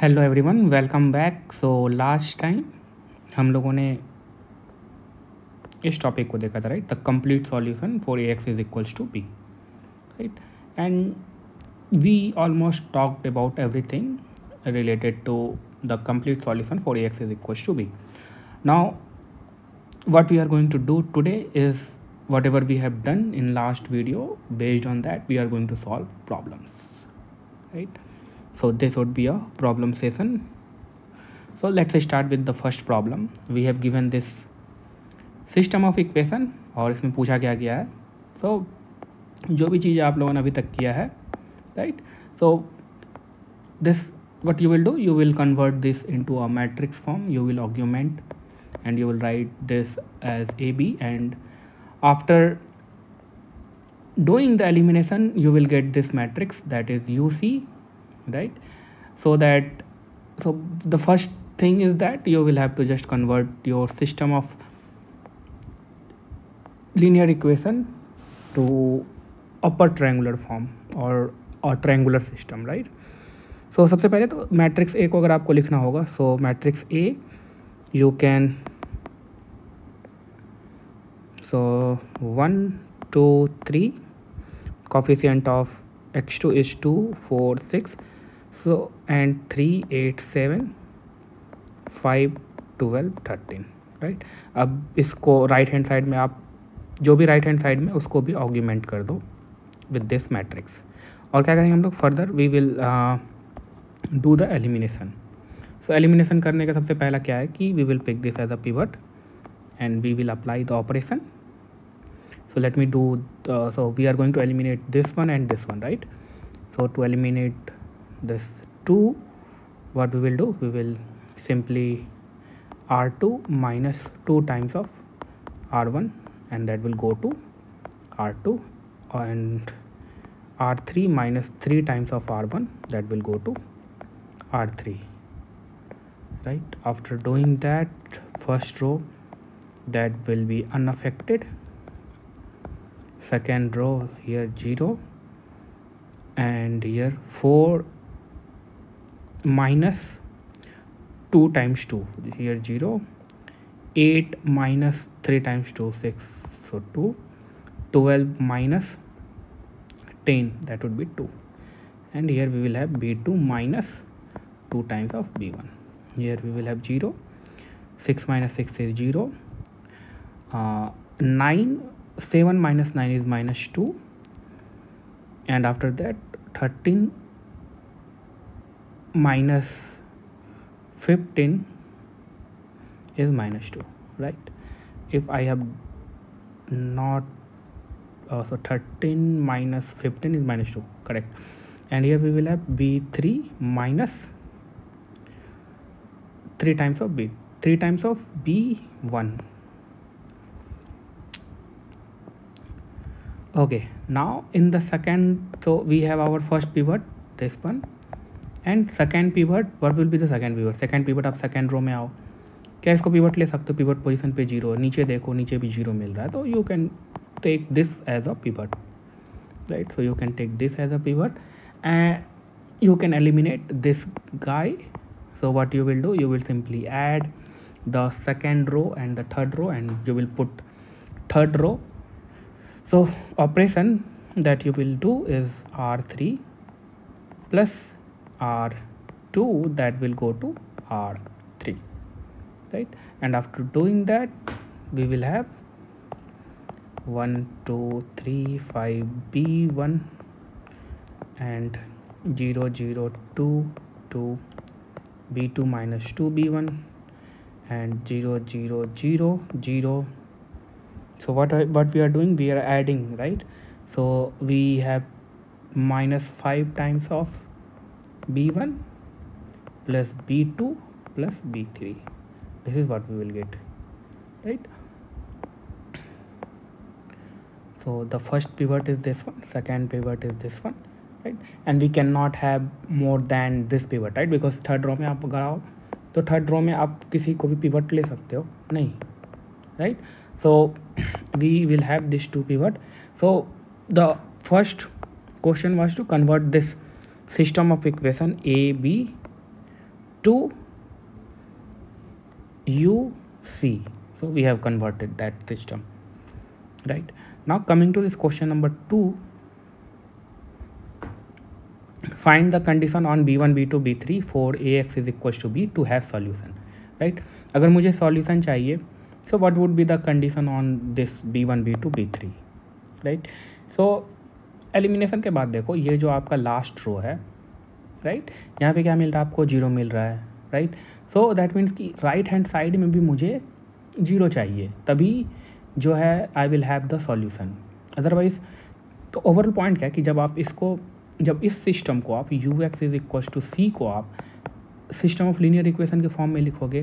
Hello everyone welcome back so last time हम लोगों ने इस टॉपिक को देखा था right the complete solution for A X is equals to B right and we almost talked about everything related to the complete solution for A X is equals to B now what we are going to do today is what ever we have done in last video based on that we are going to solve problems right so this would be a problem session so let's start with the first problem we have given this system of equation और इसमें पूछा क्या गया है so, जो भी चीज़ आप लोगों ने अभी तक किया है right so this what you will do you will convert this into a matrix form you will augment and you will write this as ab and after doing the elimination you will get this matrix that is uc right so that so the first thing is that you will have to just convert your system of linear equation to upper triangular form or a triangular system right so, सबसे पहले तो matrix A को अगर आपको लिखना होगा so matrix A you can so one two three coefficient of x2 is 2 4 6 so and 3 8 7 5 12 13 right अब इसको राइट हैंड साइड में आप जो भी राइट हैंड साइड में उसको भी ऑग्यूमेंट कर दो विद दिस मैट्रिक्स और क्या करेंगे हम लोग? Further we will do the elimination so elimination करने का सबसे पहला क्या है कि we will pick this as a pivot and we will apply the operation let me do the, so we are going to eliminate this one and this one right? So to eliminate this 2 what we will do? We will simply r2 minus 2 times of r1 and that will go to r2 and r3 minus 3 times of r1 that will go to r3 right? After doing that first row that will be unaffected. Second row here 0 and here 4 minus 2 times 2 here 0 8 minus 3 times 2 6 so 2 12 minus 10 that would be 2 and here we will have b2 minus 2 times of b1 here we will have 0 6 minus 6 is 0 uh, 9 7 minus 9 is minus 2 and after that 13 minus 15 is minus 2 right? If I have not uh, so 13 minus 15 is minus 2 correct? And here we will have b3 minus 3 times of b 3 times of b1 okay now in the second so we have our first pivot this one and second pivot what will be the second pivot second pivot आप second row में आओ। क्या इसको pivot ले सकते हो? Pivot position पे zero नीचे देखो, नीचे भी ज़ीरो मिल रहा है। तो you can take this as a pivot right so you can take this as a pivot and you can eliminate this guy so what you will do you will simply add the second row and the third row and you will put third row so operation that you will do is R three plus r2 that will go to r3 right? And after doing that we will have 1 2 3 5 b1 and 0 0 2 2 b2 minus 2 b1 and 0 0 0 0 so what I, what we are doing? We are adding right? So we have minus 5 times of b1 plus b2 plus b3 this is what we will get right so the first pivot is this one second pivot is this one right and we cannot have more than this pivot right because third row में आप अगर आओ तो third row में आप किसी को भी पिवट ले सकते हो नहीं right so we will have this two pivot so the first question was to convert this system of equation a b to UC. So we have converted that system, right? Now coming to this question number two, find the condition on b1 b2 b3 for ax is equals to b to have solution right अगर मुझे solution चाहिए so what would be the condition on this b1 b2 b3 right so elimination के बाद देखो, ये जो आपका last row है राइट? यहाँ पे क्या मिल रहा है आपको? ज़ीरो मिल रहा है राइट सो दैट मीन्स कि राइट हैंड साइड में भी मुझे ज़ीरो चाहिए। तभी जो है I will have the solution otherwise तो ओवरऑल पॉइंट क्या है कि जब आप इसको, जब इस सिस्टम को आप U X is equal to C को आप सिस्टम ऑफ़ लीनियर इक्वेशन के फॉर्म में लिखोगे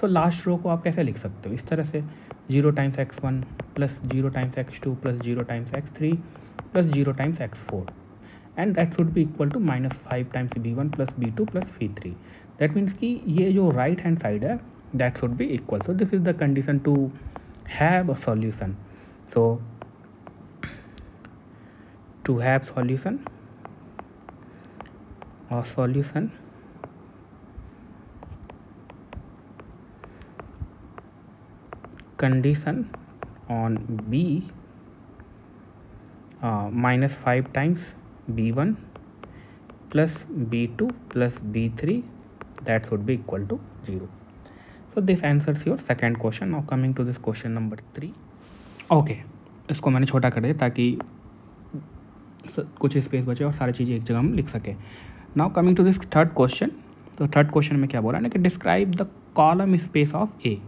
तो लास्ट रो को आप कैसे लिख सकते हो? इस तरह से zero times X one plus zero times X two plus zero times X three plus zero times X four and that should be equal to minus five times B one plus B two plus B three that means कि ये जो right hand side है that should be equal so this is the condition to have a solution so to have solution or solution condition on b minus five times B one plus B two plus B three that would be equal to zero so this answer your second question और coming to this question number three okay इसको मैंने छोटा कर दिया ताकि कुछ space बचे और सारी चीज़ें एक जगह हम लिख सकें। Now coming to this third question तो थर्ड क्वेश्चन में क्या बोल? रहा है ना कि describe the column space of A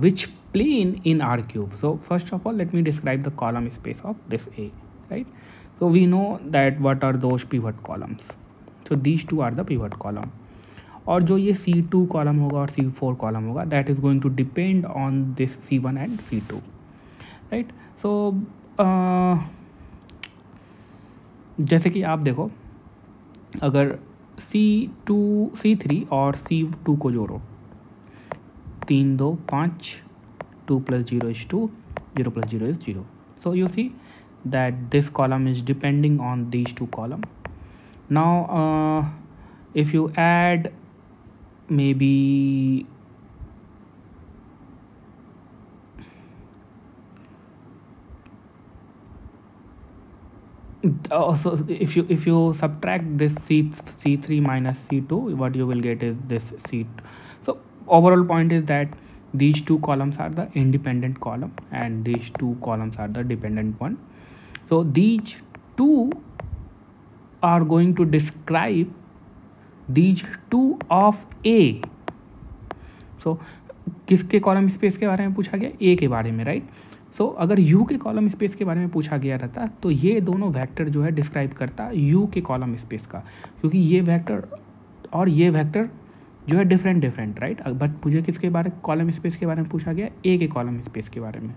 which plane in R cube so first of all let me describe the column space of this A right so, we know that what are those pivot columns. So, these two are the pivot column. और जो ये सी to column होगा और C four column होगा that is going to depend on this C one and C two right so जैसे कि आप देखो, अगर सी टू सी थ्री और सी टू को जोड़ो, तीन, दो, पाँच 2 plus 0 is 2 0 plus 0 is 0 so you see that this column is depending on these two column now uh, if you add maybe oh, also if you if you subtract this c c3 minus c2 what you will get is this C. so overall point is that these two columns are the independent column and these two columns are the dependent one so these two are going to describe these two of a so किसके column space के बारे में पूछा गया A के बारे में right so so, अगर यू के कॉलम स्पेस के बारे में पूछा गया रहता तो ये दोनों वेक्टर जो है डिस्क्राइब करता यू के कॉलम स्पेस का क्योंकि ये वेक्टर और ये वेक्टर जो है डिफरेंट डिफरेंट राइट बट मुझे किसके बारे कॉलम स्पेस के बारे में पूछा गया? ए के कॉलम स्पेस के बारे में।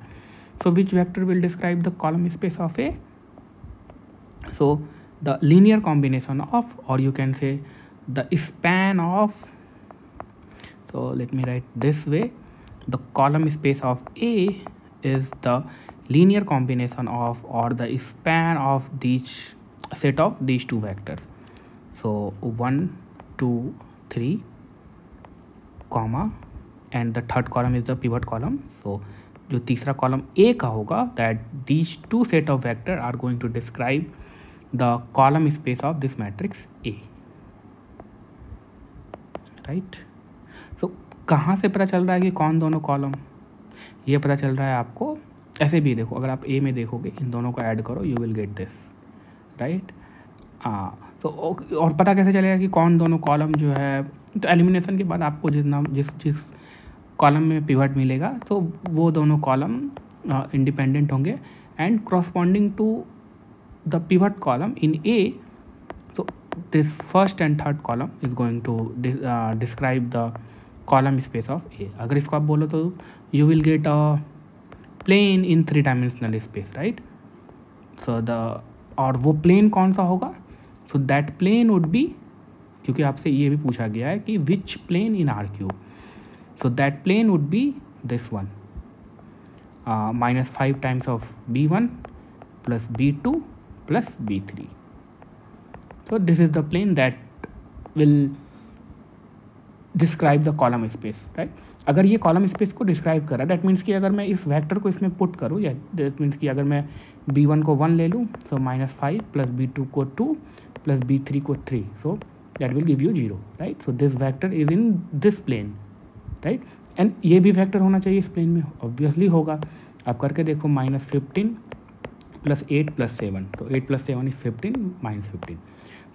So which vector will describe the column space of A so the linear combination of और you can say the span of so let me write this way. The column space of a is the linear combination of, or the span of these, set of these two vectors. So 1 2 3 comma and the third column is the pivot column so जो तीसरा column A का होगा that these two set of vector are going to describe the column space of this matrix A right so कहाँ से पता चल रहा है कि कौन दोनों कॉलम ये पता चल रहा है आपको, ऐसे भी देखो, अगर आप ए में देखोगे, इन दोनों को ऐड करो you will get this right तो और पता कैसे चलेगा कि कौन दोनों कॉलम जो है तो एलिमिनेशन के बाद आपको जिस नाम जिस जिस कॉलम में पिवट मिलेगा तो वो दोनों कॉलम इंडिपेंडेंट होंगे and corresponding to the pivot column in A so this first and third column is going to describe the column space of A अगर इसको आप बोलो तो you will get a plane in three dimensional space right so the और वो plane कौन सा होगा? So that plane would be क्योंकि आपसे ये भी पूछा गया है कि which plane in R in R cube? So that plane would be this one. Uh, minus 5 times of B1 plus B2 plus B3 so this is the plane that will describe the column space right अगर ये column space को describe कर that means कि अगर मैं इस vector को इसमें पुट करूँ या दैट मीन्स कि अगर मैं बी वन को वन ले लूँ so minus five plus B two को टू बी थ्री को three so that will give you zero right so this vector is in this plane right and ये भी वैक्टर होना चाहिए इस प्लेन में ऑब्वियसली होगा। आप करके देखो minus fifteen plus eight plus seven तो eight plus seven is fifteen minus fifteen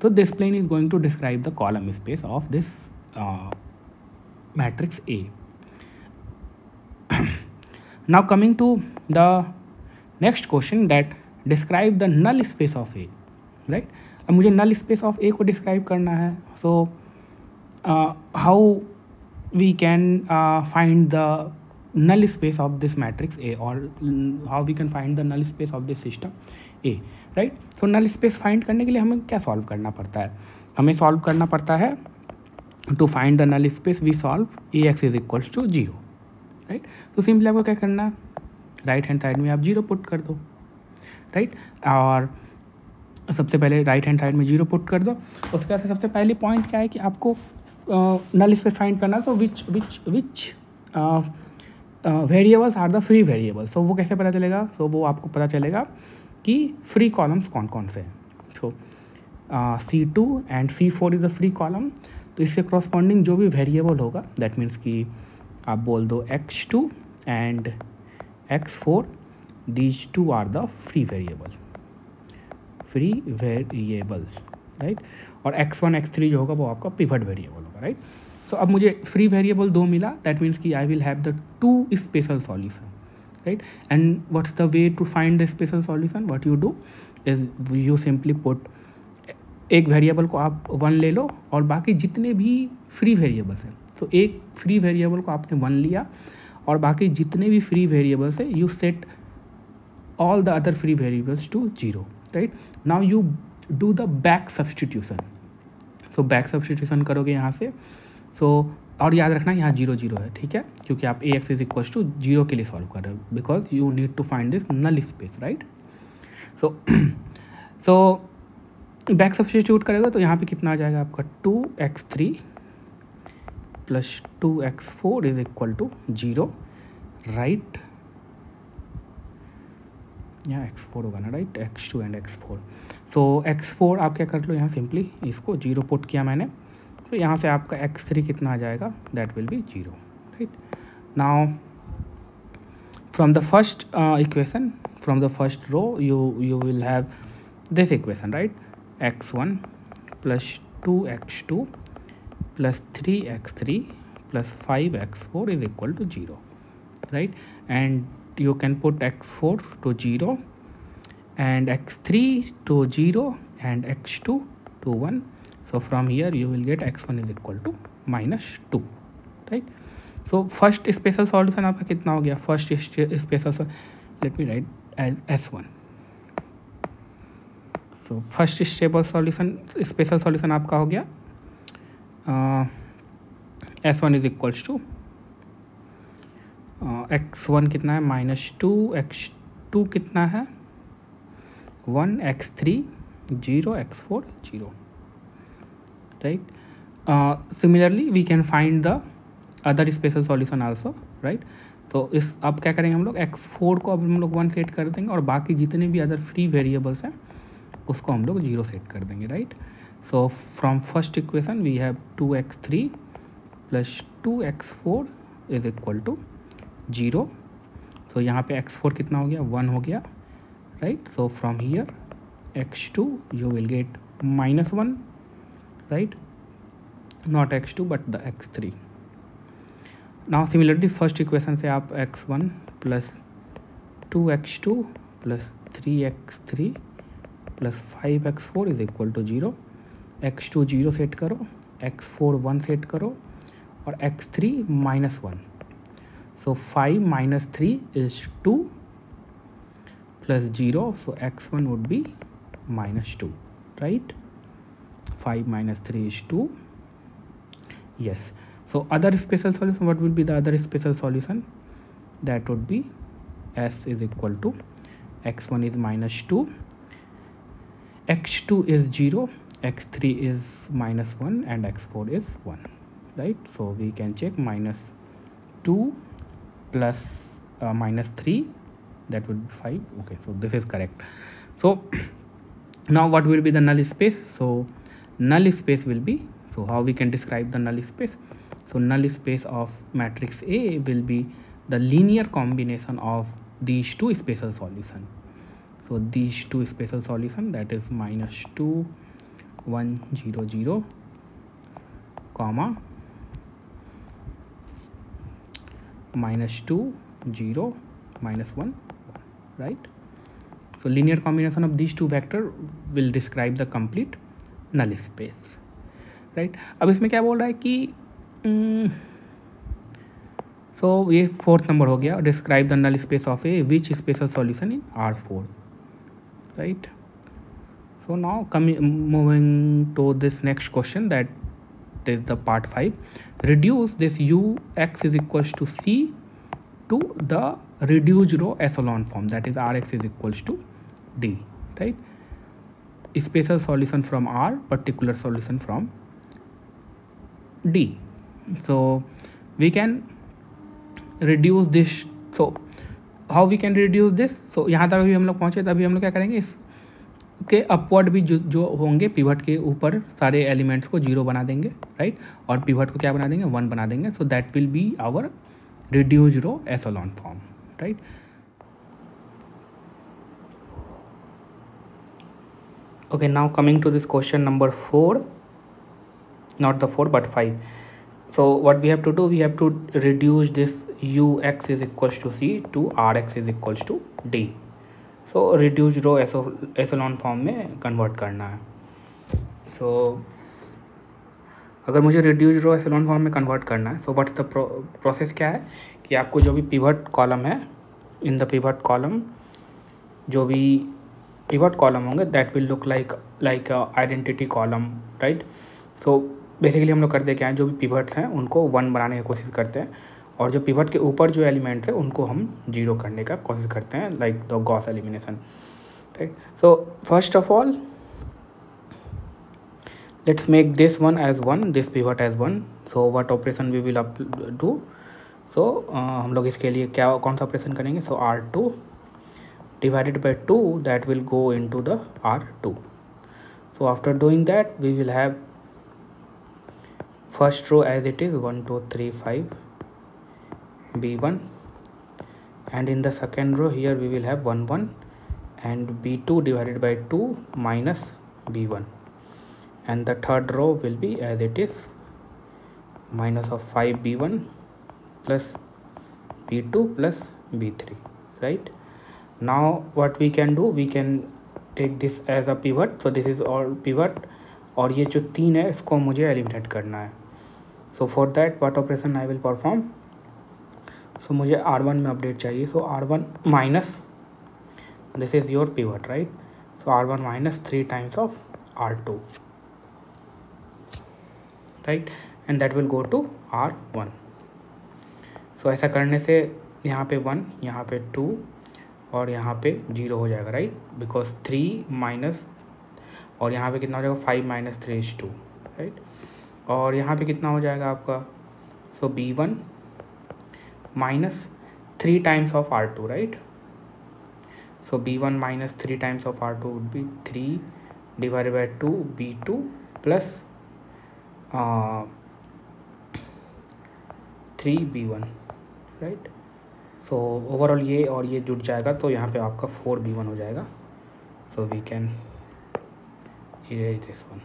so this plane is going to describe the column space of this uh, matrix A. now coming to the next question that describe the null space of A right? अब मुझे null space of ए को describe करना है। So how can uh, find the null space of this matrix A or how we can find the null space of this system A right so null space find करने के लिए हमें क्या solve करना पड़ता है? हमें सॉल्व करना पड़ता है to find the null space we solve A X is equals to zero right तो सिंपली आपको क्या करना है? राइट हैंड साइड में आप ज़ीरो पुट कर दो राइट right? और सबसे पहले राइट हैंड साइड में ज़ीरो पुट कर दो। उसके बाद सबसे पहले पॉइंट क्या है कि आपको नल स्पेस फाइंड करना तो which which which variables are the free variables तो वो कैसे पता चलेगा? सो so, वो आपको पता चलेगा कि फ्री कॉलम्स कौन कौन से हैं। So C two and C four is a free column तो इससे क्रॉसपॉन्डिंग जो भी वेरिएबल होगा दैट मीन्स कि आप बोल दो X two and X four these two are the free variable free variables right और एक्स वन एक्स थ्री जो होगा वो आपका पिवट वेरिएबल होगा राइट सो अब मुझे फ्री वेरिएबल दो मिला दैट मीन्स कि I will have the two special solution right and what's the way to find the special solution what you do is you simply put एक variable को आप one ले लो और बाकी जितने भी फ्री वेरिएबल्स हैं। तो एक फ्री वेरिएबल को आपने वन लिया और बाकी जितने भी फ्री वेरिएबल्स है you set all the other free variables to zero right now you do the back substitution so back substitution करोगे यहाँ से। सो so, और याद रखना यहाँ ज़ीरो ज़ीरो है ठीक है? क्योंकि आप A x is equal to zero के लिए सॉल्व कर रहे हो। Because you need to find this null space right so so back substitute करेगा तो यहाँ पे कितना आ जाएगा आपका? Two x three plus two x four is equal to zero right यहाँ एक्स फोर होगा ना right x two and x four so x four आप क्या कर लो यहाँ सिंपली इसको ज़ीरो पुट किया मैंने। तो यहाँ से आपका एक्स थ्री कितना आ जाएगा? That will be zero right now from the first equation from the first row you you will have this equation right x one plus two x two plus three x three plus five x four is equal to zero right and you can put x4 to 0 and x3 to 0 and x2 to 1 so from here you will get x1 is equal to minus 2 right so first special solution आपका कितना हो गया first special let me write as s1 so first stable solution special solution आपका हो गया S one is equals to x one कितना है? Minus two x two कितना है? One x three zero x four zero right similarly we can find the other special solution also right तो इस, अब क्या करेंगे हम लोग? एक्स फोर को अब हम लोग वन सेट कर देंगे और बाकी जितने भी अदर फ्री वेरिएबल्स हैं, उसको हम लोग ज़ीरो सेट कर देंगे right so from first equation we have two x three plus two x four is equal to zero. So यहाँ पे एक्स फोर कितना हो गया? वन हो गया right so from here x two you will get minus one right not x two but the x three. Now similarly first equation से आप x one plus two x two plus three x three plus five x four is equal to zero. X two zero set करो, x four one set करो, और x three minus one. So 5 minus 3 is 2 plus 0 so x1 would be minus 2 right? 5 minus 3 is 2 yes. So other special solution what will be the other special solution? That would be s is equal to x1 is minus 2 x2 is 0 x3 is minus 1 and x4 is 1 right? So we can check minus 2 plus uh, minus 3 that would be 5 okay so this is correct. So now what will be the null space? So null space will be so how we can describe the null space? So null space of matrix a will be the linear combination of these two spatial solution. So these two spatial solution that is minus 2 1 0 0 comma minus 2 0 minus 1 right so linear combination of these two vector will describe the complete null space right अब इसमें क्या बोल रहा है कि so so, ये fourth number हो गया describe the null space of A which special solution in R four right so now coming moving to this next question that is the part 5 reduce this u x is equals to c to the reduced row echelon form that is rx is equals to d right special solution from r particular solution from d so we can reduce this so how we can reduce this so यहाँ तक अभी हम लोग पहुँचे तभी हम लोग क्या करेंगे इस के अपवर्ड भी जो जो होंगे पिवट के ऊपर सारे एलिमेंट्स को ज़ीरो बना देंगे राइट और पिवट को क्या बना देंगे? वन बना देंगे। So that will be our reduce row echelon form right okay now coming to this question number four not the four but five so what we have to do we have to reduce this U X is equals to C to R X is equals to D so reduce row echelon form में convert करना है। So so, अगर मुझे reduce row echelon form में convert करना है so what's the process क्या है? कि आपको जो भी पिवट कॉलम है इन द पिवट कॉलम जो भी पिवट कॉलम होंगे that will look like like identity column right so basically हम लोग करते क्या हैं जो भी पिवट्स हैं उनको वन बनाने की कोशिश करते हैं। और जो पिवट के ऊपर जो एलिमेंट्स है, उनको हम ज़ीरो करने का कोशिश करते हैं like the Gauss elimination right so first of all let's make this one as one this pivot as one so what operation we will do so हम लोग इसके लिए क्या, कौन सा ऑपरेशन करेंगे? So R two divided by two that will go into the R two so, after doing that, we will have first row as it is 1 2 3 5 b1 and in the second row here we will have 1 1 and b2 divided by 2 minus b1 and the third row will be as it is minus of 5 b1 plus b2 plus b3 right now what we can do we can take this as a pivot so this is all pivot और ये जो तीन है इसको मुझे eliminate करना है so for that what operation I will perform so मुझे आर वन में अपडेट चाहिए। So R one minus this is your pivot right so R one minus three times of R two right and that will go to R one so ऐसा करने से यहाँ पे one यहाँ पे to और यहाँ पे ज़ीरो हो जाएगा राइट बिकॉज़ थ्री माइनस और यहाँ पे कितना हो जाएगा? Five minus three is two right और यहाँ पे कितना हो जाएगा आपका? So b one minus 3 times of R2 right so B1 minus 3 times of R2 would be 3 divided by 2 B2 plus uh, 3 B1 right so overall ये और ये जुड़ जाएगा तो यहाँ पे आपका 4 B1 हो जाएगा so we can erase this one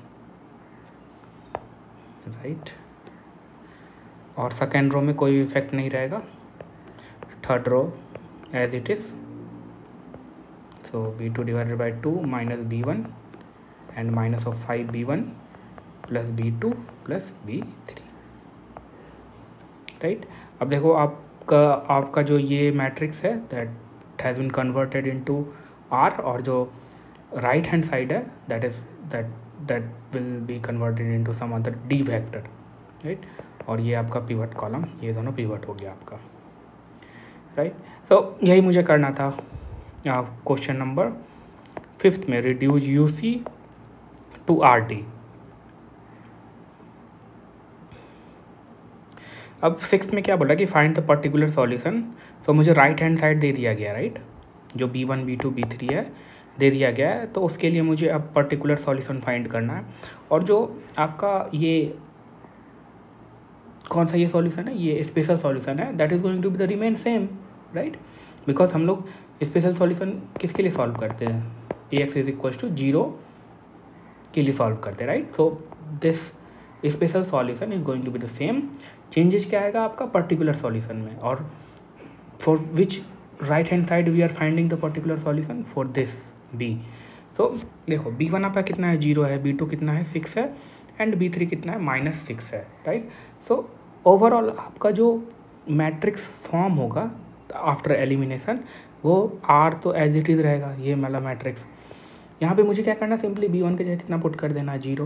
right और सेकेंड रो में कोई इफ़ेक्ट नहीं रहेगा third row as it is. So b2 divided by 2 minus b1 and minus of 5 b1 plus b2 plus b3 right अब देखो आपका आपका जो ये मैट्रिक्स है that has been converted into R और जो राइट हैंड साइड है that is that that will be converted into some other d vector right और ये आपका पिवट कॉलम ये दोनों पिवट हो गया आपका. राइट तो यही मुझे करना था। क्वेश्चन नंबर फिफ्थ में reduce U c to R t अब सिक्स में क्या बोला कि find the particular solution so मुझे राइट हैंड साइड दे दिया गया राइट जो b one b two b three है, दे दिया गया है। तो उसके लिए मुझे अब पर्टिकुलर सॉल्यूशन फाइंड करना है। और जो आपका ये कौन सा ये सॉल्यूशन है? ये स्पेशल सॉल्यूशन है। That is going to be the remain same right because हम लोग स्पेशल सॉल्यूशन किसके लिए सॉल्व करते हैं? A x is equal to zero के लिए सॉल्व करते हैं right so this special solution is going to be the same changes क्या आएगा आपका? पर्टिकुलर सॉल्यूशन में। और for which right hand side we are finding the particular solution for this b तो देखो बी वन आपका कितना है? ज़ीरो है। बी टू कितना है? सिक्स है। एंड बी थ्री कितना है? माइनस सिक्स है राइट सो ओवरऑल आपका जो मैट्रिक्स फॉर्म होगा आफ्टर एलिमिनेशन वो आर तो एज इट इज़ रहेगा, ये मतलब मैट्रिक्स यहाँ पे मुझे क्या करना सिंपली बी वन की जगह कितना पुट कर देना है? ज़ीरो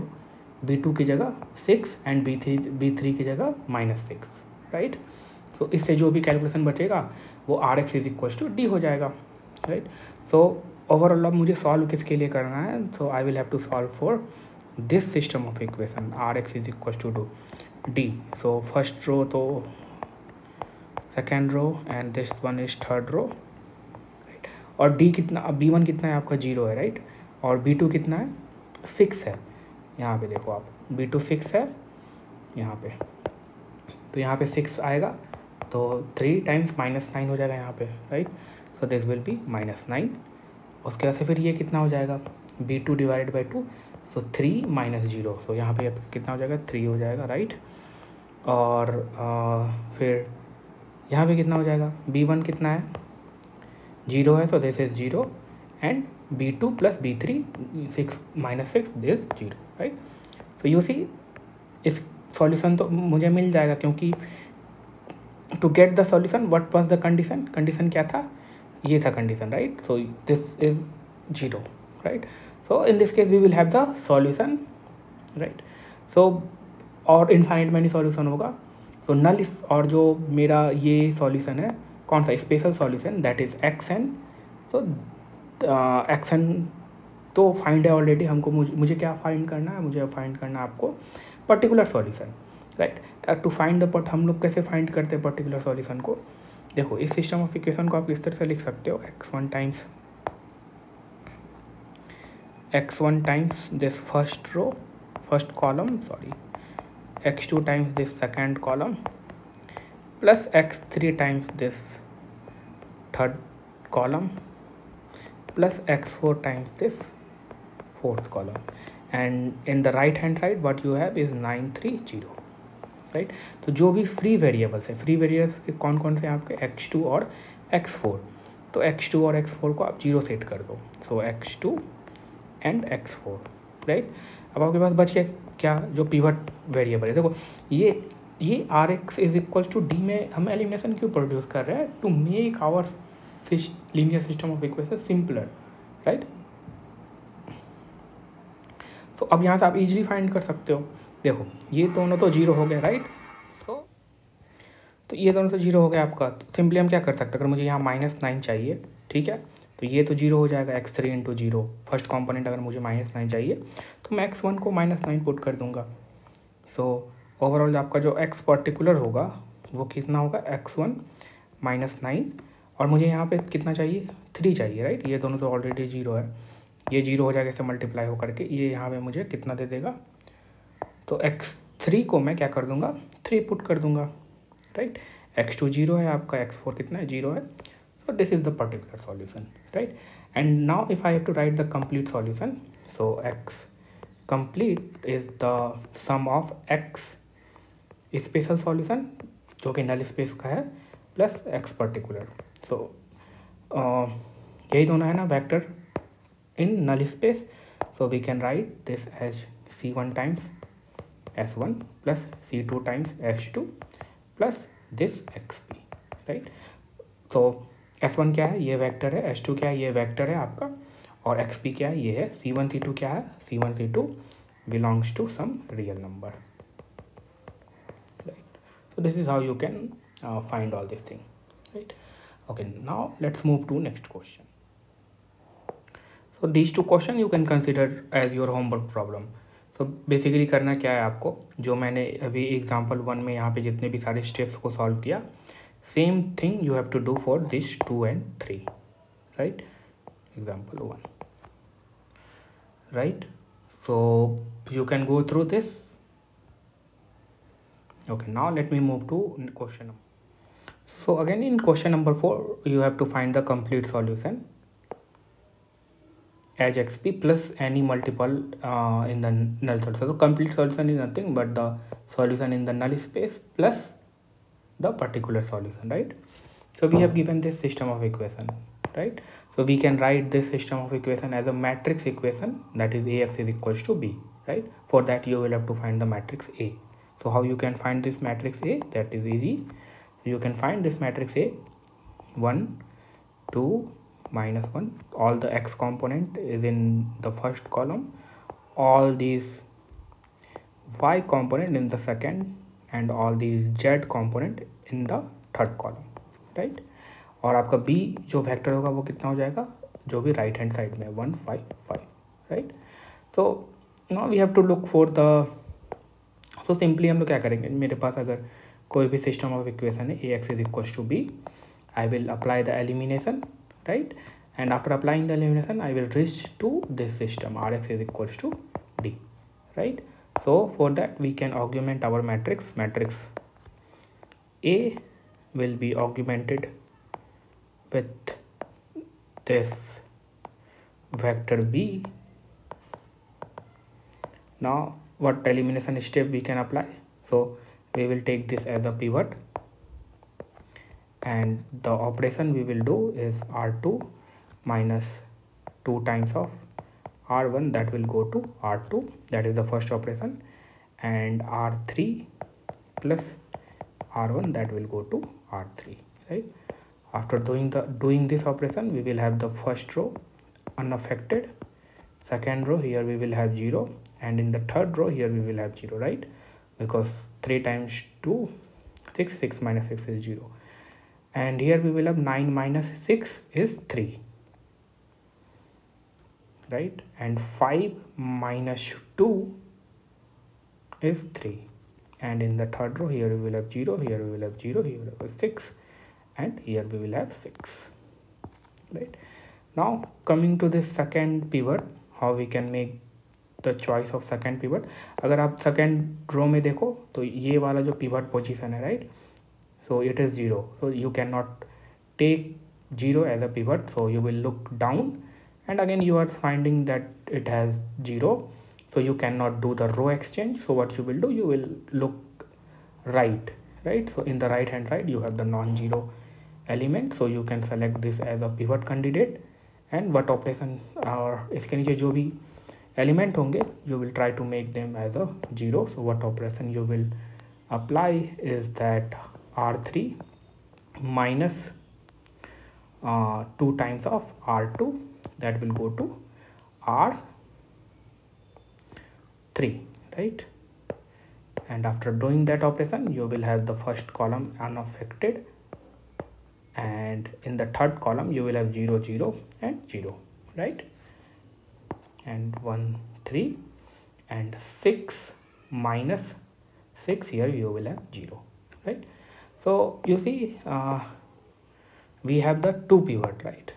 बी टू की जगह six and b three b three की जगह माइनस सिक्स राइट सो इससे जो भी कैलकुलेशन बचेगा, वो R x is equal to d हो जाएगा राइट सो ओवरऑल अब मुझे सॉल्व किसके लिए करना है? So I will have to solve for this system of equation R x is equal to to d so first row तो second row and this one is third row right और D कितना अब b one कितना है आपका? Zero है right और b two कितना है? सिक्स है। यहाँ पे देखो आप बी टू सिक्स है यहाँ पे। तो यहाँ पे सिक्स आएगा तो थ्री टाइम्स माइनस नाइन हो जाएगा यहाँ पे right so this will be minus nine उसके बाद से फिर ये कितना हो जाएगा? B two divide by two so three minus zero so यहाँ पे कितना हो जाएगा? थ्री हो जाएगा राइट और आ, फिर यहाँ पे कितना हो जाएगा? बी वन कितना है? ज़ीरो है तो this is zero and b two plus b three six minus six this zero right तो यू सी इस सॉल्यूशन तो मुझे मिल जाएगा क्योंकि to get the solution what was the condition condition क्या था? ये था condition right so this is zero right so in this case we will have the solution right so और इनफाइनाइट मैनी सॉल्यूशन होगा। तो नल और जो मेरा ये सॉल्यूशन है, कौन सा? Special solution that is x n so x n तो फाइंड है ऑलरेडी हमको मुझे मुझे क्या फाइंड करना है? मुझे फाइंड करना है आपको particular solution right to find the put हम लोग कैसे फाइंड करते हैं पर्टिकुलर सॉल्यूशन को? देखो, इस सिस्टम ऑफ़ इक्वेशन को आप इस तरह से लिख सकते हो? X one times x one times this first row first column sorry x2 times this second column plus x3 times this third column plus x4 times this fourth column and in the right hand side what you have is 930 right तो जो भी free variables है free variables के कौन कौन से आपके x2 और x4 तो x2 और x4 को आप ज़ीरो सेट कर दो सो x2 एंड x4 राइट अब आपके पास बच गया क्या जो पीवट वेरिएबल है? देखो, ये ये R x is equal to d में हम एलिमिनेशन क्यों प्रोड्यूस कर रहे हैं? To make our linear system of equation simpler right तो अब यहाँ से आप इजीली फाइंड कर सकते हो। देखो, ये दोनों तो ज़ीरो हो गए राइट तो तो ये दोनों तो ज़ीरो हो गया आपका। तो सिंपली हम क्या कर सकते हैं? अगर मुझे यहाँ माइनस नाइन चाहिए, ठीक है? तो ये तो ज़ीरो हो जाएगा x three into zero first component अगर मुझे माइनस नाइन चाहिए मैं एक्स वन को माइनस नाइन पुट कर दूँगा। सो ओवरऑल आपका जो एक्स पर्टिकुलर होगा, वो कितना होगा? एक्स वन माइनस नाइन और मुझे यहाँ पे कितना चाहिए? थ्री चाहिए राइट ये दोनों तो ऑलरेडी ज़ीरो है। ये ज़ीरो हो जाएगा, इसे मल्टीप्लाई हो करके ये यहाँ पे मुझे कितना दे देगा? तो एक्स थ्री को मैं क्या कर दूँगा? थ्री पुट कर दूँगा राइट एक्स टू ज़ीरो है आपका एक्स फोर कितना है? ज़ीरो है। So, this is the particular solution, right? And now if i have to write the complete solution, so x complete is the sum of x special solution जो कि null space का है plus x particular so यही दोनों है ना vector in null space so, we can write this as c1 times s1 plus c2 times s2 plus this xp right so s one क्या है? ये वेक्टर है. एस टू क्या है? ये वेक्टर है आपका. और एक्स पी क्या है? ये है सी वन सी टू क्या है? C one c two belongs to some real number right so this is how you can uh, find all this thing right. Okay now let's move to next question. So these two question you can consider as your homework problem so basically करना क्या है आपको? जो मैंने अभी example one में यहाँ पे जितने भी सारे स्टेप्स को सॉल्व किया same thing you have to do for this two and three right example 1 right? So you can go through this. Okay now let me move to question number so again in question number 4 you have to find the complete solution. As xp plus any multiple uh, in the null space. so complete solution is nothing but the solution in the null space plus the particular solution right? So we have given this system of equation right? So we can write this system of equation as a matrix equation that is ax is equals to b right? For that you will have to find the matrix a. So how you can find this matrix a? That is easy. You can find this matrix a 1 2 minus 1 all the x component is in the first column. All these y component in the second and all these z component in the third column right और आपका B जो vector होगा वो कितना हो जाएगा? जो भी राइट हैंड साइड में one five five right so now we have to look for the so simply हम लोग क्या करेंगे? मेरे पास अगर कोई भी सिस्टम ऑफ़ इक्वेशन है A x is equal to b I will apply the elimination right and after applying the elimination I will reach to this system R x is equal to d right so for that we can augment our matrix matrix A will be augmented with this vector B. Now what elimination step we can apply? So we will take this as a pivot. And the operation we will do is r2 minus 2 times of r1 that will go to r2 that is the first operation. And r3 plus r1 that will go to r3 right after doing the doing this operation we will have the first row unaffected. Second row here we will have 0 and in the third row here we will have 0 right? Because 3 times 2 6 6 minus 6 is 0 and here we will have 9 minus 6 is 3 right? And 5 minus 2 is 3 and in the third row here we will have 0 here we will have 0 here we will have 6 and here we will have 6 right now coming to this second pivot how we can make the choice of second pivot अगर आप second row में देखो तो ये वाला जो pivot position है right so it is 0 so you cannot take 0 as a pivot so you will look down and again you are finding that it has 0 so you cannot do the row exchange so what you will do you will look right right so in the right hand side you have the non-zero element so you can select this as a pivot candidate and what operation or इसके नीचे जो भी element होंगे you will try to make them as a zero so what operation you will apply is that r3 minus uh, 2 times of r2 that will go to r3 right and after doing that operation you will have the first column unaffected and in the third column you will have 0 0 and 0 right? And 1 3 and 6 minus 6 here you will have 0 right? So you see uh, we have the two pivot right?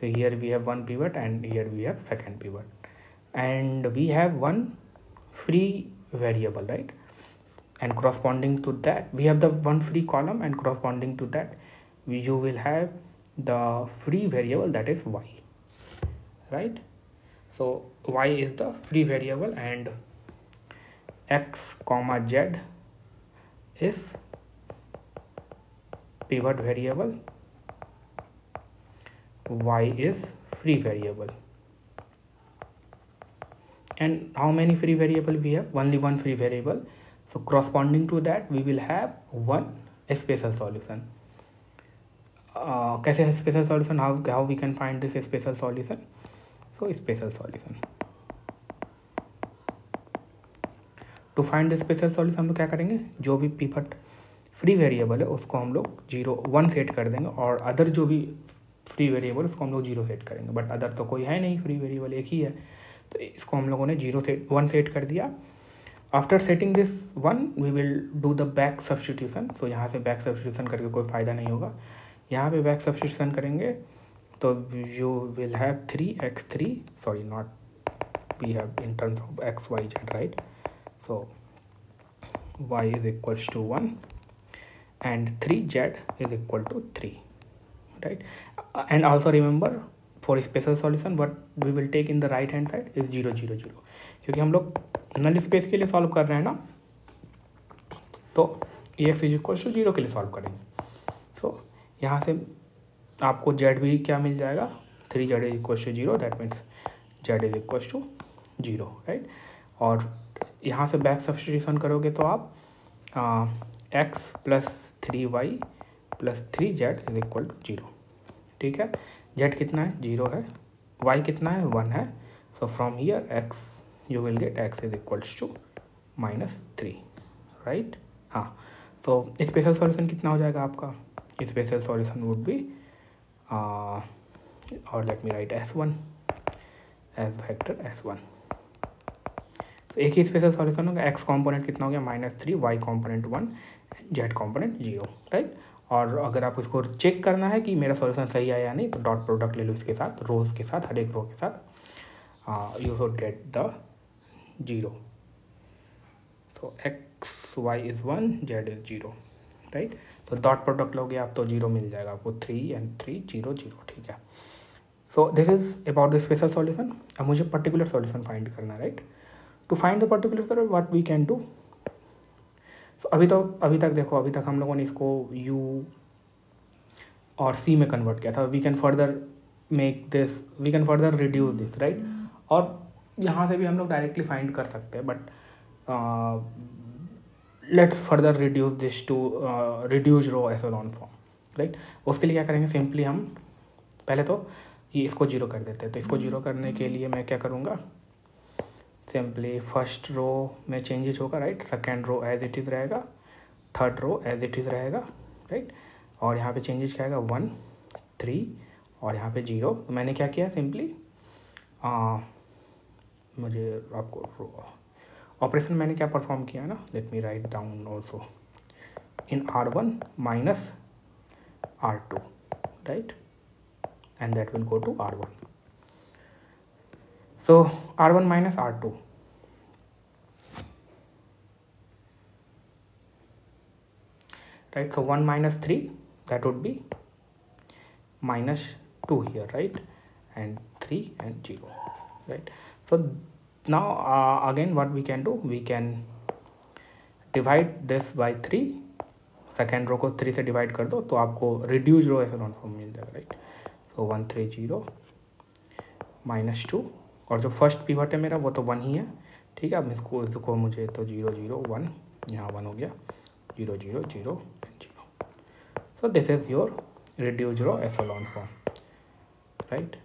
So here we have one pivot and here we have second pivot. And we have one free variable right and corresponding to that we have the one free column and corresponding to that you will have the free variable that is y right? So y is the free variable and x comma z is pivot variable y is free variable. And how many free variable we have? Only one free variable so corresponding to that we will have one special solution. Uh, कैसे special solution? How how we can find this special solution? So special solution. To find the special solution हम लोग क्या करेंगे? जो भी pivot free variable है उसको हम लोग ज़ीरो वन सेट कर देंगे और अदर जो भी फ्री वेरिएबल उसको हम लोग ज़ीरो सेट करेंगे। बट अदर तो कोई है नहीं फ्री वेरिएबल एक ही है। तो इसको हम लोगों ने ज़ीरो सेट वन सेट कर दिया। After setting this one we will do the back substitution तो यहाँ से बैक सब्सटीट्यूशन करके कोई फ़ायदा नहीं होगा। यहाँ पे बैक सब्सटीट्यूशन करेंगे तो you will have three x three sorry not we have in terms of x y z right so y is equals to one and three z is equal to three right? And also remember, for special solution, what we will take in the right hand side is zero zero zero क्योंकि हम लोग null space के लिए solve कर रहे हैं ना तो E x is equal to zero के लिए सॉल्व करेंगे। सो so, यहाँ से आपको जेड भी क्या मिल जाएगा? Three z is equal to zero that means z is equal to zero right और यहाँ से बैक सब्सटीट्यूशन करोगे तो आप x plus three y plus three z is equal to zero ठीक है? जेड कितना है? ज़ीरो है। वाई कितना है? वन है। So from here x you will get x is equals to minus three right हाँ तो स्पेशल सॉल्यूशन कितना हो जाएगा आपका? स्पेशल सॉल्यूशन वुड बी और let me write s one s vector s one तो एक ही स्पेशल सॉल्यूशन होगा एक्स कॉम्पोनेंट कितना हो गया? Minus three y component one z component zero right और अगर आप उसको चेक करना है कि मेरा सॉल्यूशन सही आया नहीं तो डॉट प्रोडक्ट ले लो इसके साथ रोज के साथ, हर एक रो के साथ you should get the zero. तो x, y is one, z is zero, right? तो डॉट प्रोडक्ट लोगे आप तो ज़ीरो मिल जाएगा आपको। Three and three zero zero, ठीक है? So this is about the special solution अब मुझे पर्टिकुलर सॉल्यूशन फाइंड करना right to find the particular what we can do so अभी तो अभी तक देखो, अभी तक हम लोगों ने इसको यू और सी में कन्वर्ट किया था। We can further make this we can further reduce this right और यहाँ से भी हम लोग डायरेक्टली फाइंड कर सकते हैं but let's further reduce this to reduced row on form right उसके लिए क्या करेंगे? सिंपली हम, पहले तो ये इसको ज़ीरो कर देते हैं। तो इसको ज़ीरो करने के लिए मैं क्या करूँगा? सिंपली फ़र्स्ट रो में चेंजेस होगा right second row as it is रहेगा third row as it is रहेगा राइट और यहाँ पे चेंजेस क्या आएगा? वन थ्री और यहाँ पे ज़ीरो तो मैंने क्या किया? सिंपली मुझे आपको ऑपरेशन मैंने क्या परफॉर्म किया है ना? Let me write down also in R one minus R two right and that will go to R one So R1 minus R2. Right, so 1 minus 3 that would be minus 2 here, right? And 3 and 0, right? So now uh, again what we can do, we can divide this by 3 second row को three से divide कर दो तो आपको reduce रो ऐसे form मिल जाएगा right so one three zero minus two और जो फ़र्स्ट पिवट है मेरा वो तो वन ही है ठीक है? अब इसको इसको मुझे तो ज़ीरो ज़ीरो वन यहाँ वन हो गया। Zero zero zero zero so this is your reduced row echelon form right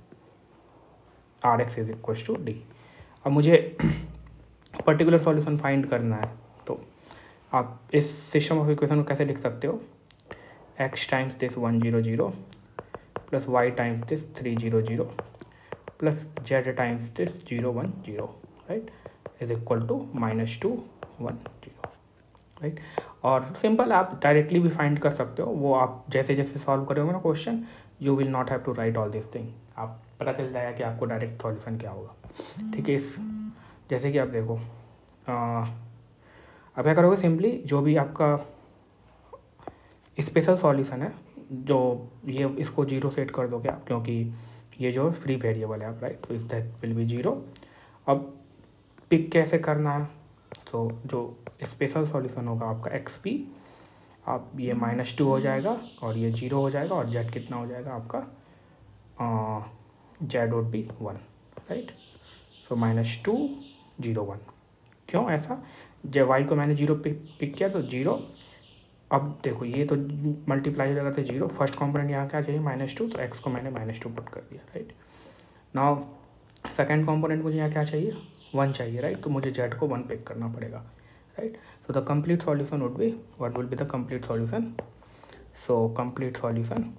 R x is equal to d अब मुझे पर्टिकुलर सॉल्यूशन फाइंड करना है तो आप इस सिस्टम ऑफ़ इक्वेशन को कैसे लिख सकते हो? X times this one zero zero plus y times this three zero zero plus z times this zero one zero right is equal to minus two one zero right और simple आप directly भी find कर सकते हो। वो आप जैसे जैसे सॉल्व करोगे ना question you will not have to write all this thing आप पता चल जाएगा कि आपको डायरेक्ट सॉल्यूशन क्या होगा। ठीक है, इस जैसे कि आप देखो अब क्या करोगे सिंपली जो भी आपका स्पेशल सॉल्यूशन है, जो ये इसको ज़ीरो सेट कर दोगे आप, क्योंकि ये जो फ्री वेरिएबल है आप राइट तो इस दैट विल बी ज़ीरो अब पिक कैसे करना है? तो जो स्पेशल सॉल्यूशन होगा आपका एक्स पी आप ये माइनस टू हो जाएगा और ये ज़ीरो हो जाएगा और जेड कितना हो जाएगा आपका z would be one right so minus two zero one क्यों ऐसा? जब वाई को मैंने ज़ीरो पिक पिक किया तो ज़ीरो अब देखो, ये तो मल्टीप्लाई हो जाएगा तो ज़ीरो फ़र्स्ट कॉम्पोनेंट यहाँ क्या चाहिए? माइनस टू तो एक्स को मैंने माइनस टू पुट कर दिया राइट नाउ सेकेंड कॉम्पोनेंट मुझे यहाँ क्या चाहिए? वन चाहिए राइट तो मुझे जेड को वन पिक करना पड़ेगा right so the complete solution would be what will be the complete solution so complete solution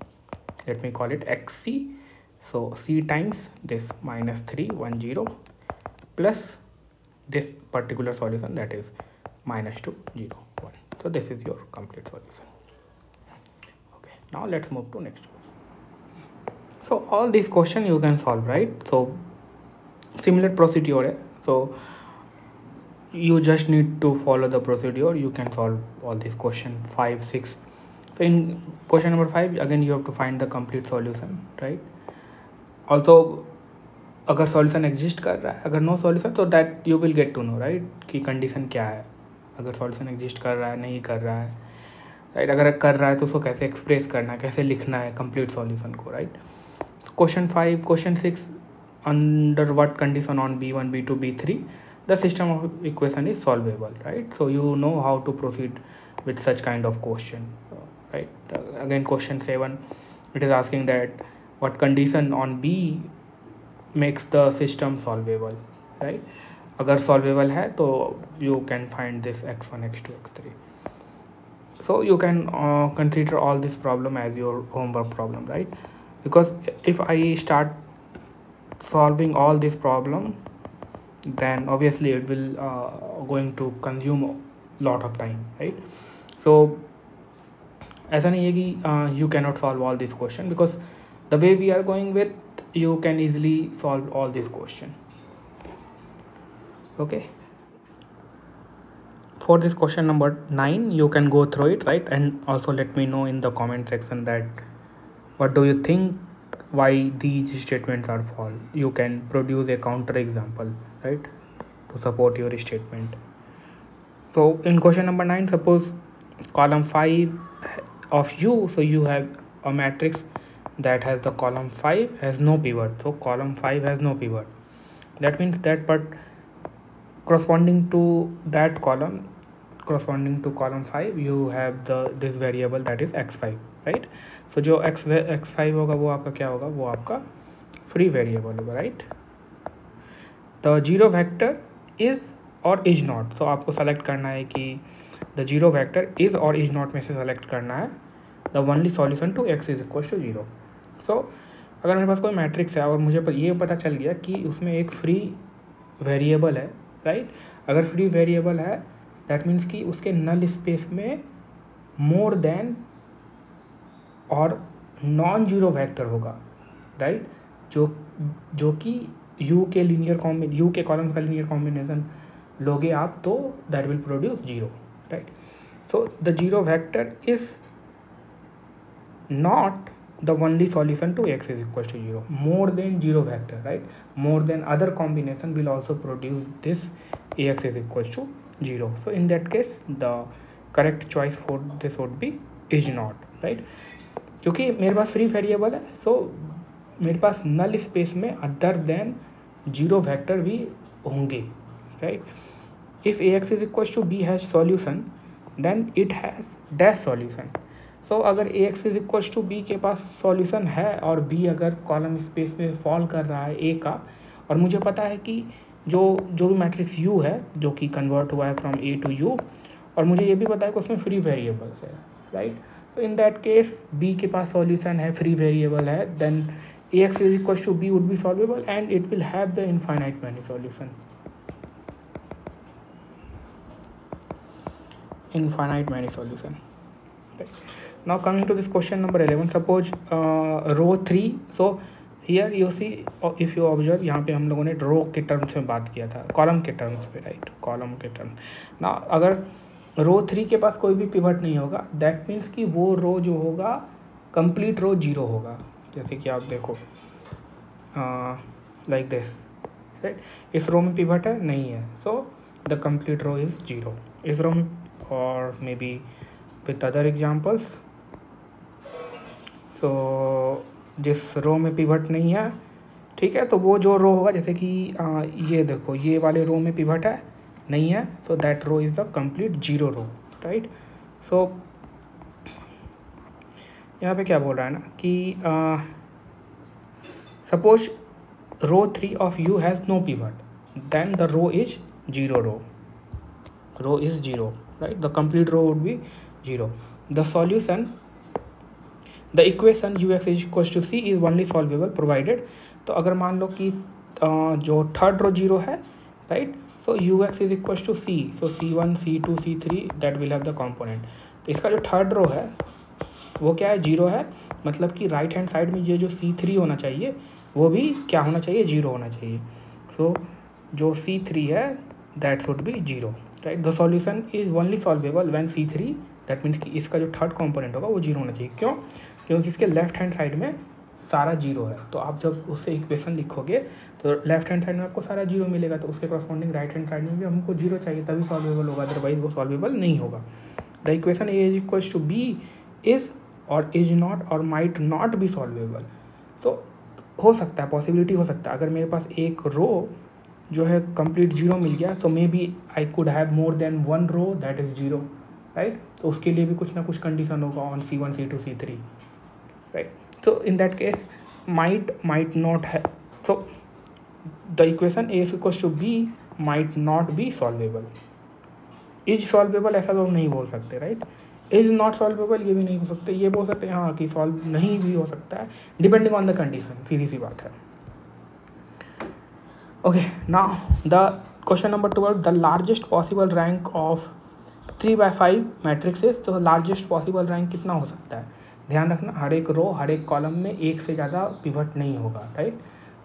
let me call it xc so c times this minus 3 1 0 plus this particular solution that is minus 2 0 1 so this is your complete solution. Okay now let's move to next question. So all these question you can solve right? So similar procedure eh? so you just need to follow the procedure. You can solve all these question 5 6 so in question number 5 again you have to find the complete solution right also अगर solution exist कर रहा है अगर no solution तो that you will get to know right कि condition क्या है। अगर सॉल्यूशन एग्जिस्ट कर रहा है नहीं कर रहा है राइट अगर कर रहा है तो उसको कैसे एक्सप्रेस करना है कैसे लिखना है कंप्लीट सॉल्यूशन को right question five question six under what condition on b one b two b three system of equation is solvable right? So you know how to proceed with such kind of question right? Uh, again question 7 it is asking that what condition on b makes the system solvable right agar solvable hai to you can find this x1 x2 x3 so you can uh, consider all this problem as your homework problem right because if i start solving all this problem then obviously it will uh, going to consume lot of time right so ऐसा नहीं है कि you cannot solve all this question because the way we are going with you can easily solve all this question. Okay. For this question number 9 you can go through it right? And also let me know in the comment section that what do you think why these statements are false? You can produce a counter example right to support your statement. So in question number 9 suppose column 5 of you, so you have a matrix that has the column 5 has no pivot so column 5 has no pivot that means that but corresponding to that column corresponding to column 5 you have the this variable that is x5 right so जो x x5 होगा वो आपका क्या होगा वो आपका free variable होगा right? The zero vector is or is not तो आपको सेलेक्ट करना है कि the zero vector is or is not में से सेलेक्ट करना है the only solution to x is equal to zero so so, अगर मेरे पास कोई मैट्रिक्स है और मुझे ये पता चल गया कि उसमें एक फ्री वेरिएबल है राइट अगर फ्री वेरिएबल है दैट मीन्स कि उसके नल स्पेस में मोर देन और नॉन ज़ीरो वैक्टर होगा राइट जो जो कि यू के लीनियर कॉम्बिन यू के कॉलम का लीनियर कॉम्बिनेशन लोगे आप तो that will produce zero right so the zero vector is not the only solution to x is equal to 0 more than 0 vector right more than other combination will also produce this ax is equal to 0 so in that case the correct choice for this would be is not right क्योंकि मेरे पास free variable है so so, मेरे पास null space में other than zero vector भी होंगे right if A x is equal to b has solution then it has dash solution so so, अगर A x is equal to b के पास solution है और बी अगर column space में fall कर रहा है ए का और मुझे पता है कि जो जो भी मैट्रिक्स यू है जो कि कन्वर्ट हुआ है फ्रॉम ए टू यू और मुझे ये भी पता है कि उसमें फ्री वेरिएबल्स है राइट तो इन दैट केस बी के पास सॉल्यूशन है फ्री वेरिएबल है then A x is equals to b would be solvable and it will have the infinite many solution. Infinite many solution. Right. Now coming to this question number 11 suppose uh, row 3 so here you see if you observe यहाँ पे हम लोगों ने रो के terms में बात किया था कॉलम के टर्म्स पे राइट कॉलम के टर्म ना अगर रो थ्री के पास कोई भी पिवट नहीं होगा दैट मीन्स कि वो रो जो होगा कंप्लीट रो ज़ीरो होगा. जैसे कि आप देखो लाइक दिस राइट इस रो में पिवट है नहीं है. So the complete row is zero इस रो में और maybe with other examples so so, जिस रो में पिवट नहीं है ठीक है तो वो जो रो होगा जैसे कि आ, ये देखो ये वाले रो में पिवट है नहीं है तो that row is the complete zero row right so यहाँ पे क्या बोल रहा है ना कि suppose row three of U has no pivot then the row is zero row row is zero right the complete row would be zero the solution the equation U x is equal to c is only solvable provided तो अगर मान लो कि जो third row zero है right so U x is equal to c so c one c two c three that will have the component तो इसका जो थर्ड रो है वो क्या है? ज़ीरो है। मतलब कि राइट हैंड साइड में ये जो सी थ्री होना चाहिए वो भी क्या होना चाहिए? ज़ीरो होना चाहिए। सो so, जो सी थ्री है that should be zero right the solution is only solvable when c three that means कि इसका जो थर्ड कॉम्पोनेंट होगा वो ज़ीरो होना चाहिए। क्यों? क्योंकि इसके लेफ़्ट हैंड साइड में सारा ज़ीरो है। तो आप जब उससे इक्वेशन लिखोगे तो लेफ़्ट हैंड साइड में आपको सारा ज़ीरो मिलेगा तो उसके कॉरस्पॉन्डिंग राइट हैंड साइड में भी हमको ज़ीरो चाहिए, तभी सॉल्वेबल होगा अदरवाइज़ वो सॉल्वेबल नहीं होगा। The equation A is equal to b is or is not or might not be solvable तो हो सकता है पॉसिबिलिटी हो सकता है। अगर मेरे पास एक रो जो है कंप्लीट ज़ीरो मिल गया तो maybe I could have more than one row that is zero right तो उसके लिए भी कुछ ना कुछ कंडीशन होगा on c one c two c three right so, in that case, might might not have so, the equation a is equals to b, might not be solvable. Is solvable ऐसा तो नहीं बोल सकते right is not solvable ये भी नहीं हो सकते, ये बोल सकते हैं कि सॉल्व नहीं भी हो सकता है डिपेंडिंग ऑन द कंडीशन सीधी सी बात है। Okay now the question number twelve the largest possible rank of three by five matrix तो लार्जेस्ट पॉसिबल रैंक कितना हो सकता है? ध्यान रखना, हर एक रो हर एक कॉलम में एक से ज़्यादा पिवट नहीं होगा राइट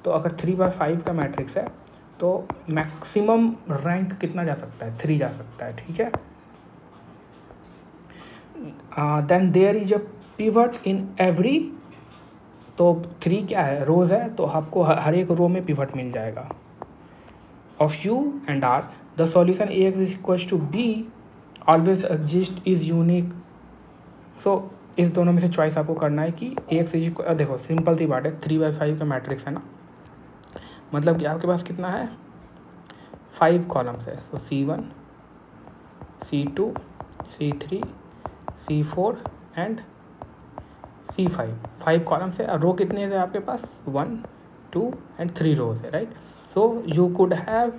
तो अगर थ्री बाय फाइव का मैट्रिक्स है तो मैक्सिमम रैंक कितना जा सकता है? थ्री जा सकता है, ठीक है? Then there is a pivot in every तो थ्री क्या है? रोज है तो आपको हर एक रो में पिवट मिल जाएगा। Of U and are the solution A x is equal to b always exist is unique so इस दोनों में से चॉइस आपको करना है कि एक से देखो सिंपल सी बात है थ्री बाई फाइव का मैट्रिक्स है ना? मतलब कि आपके पास कितना है? फाइव कॉलम्स है। तो c one c two c three c four and c five five columns है। रो कितने से आपके पास? One two and three rows है right so you could have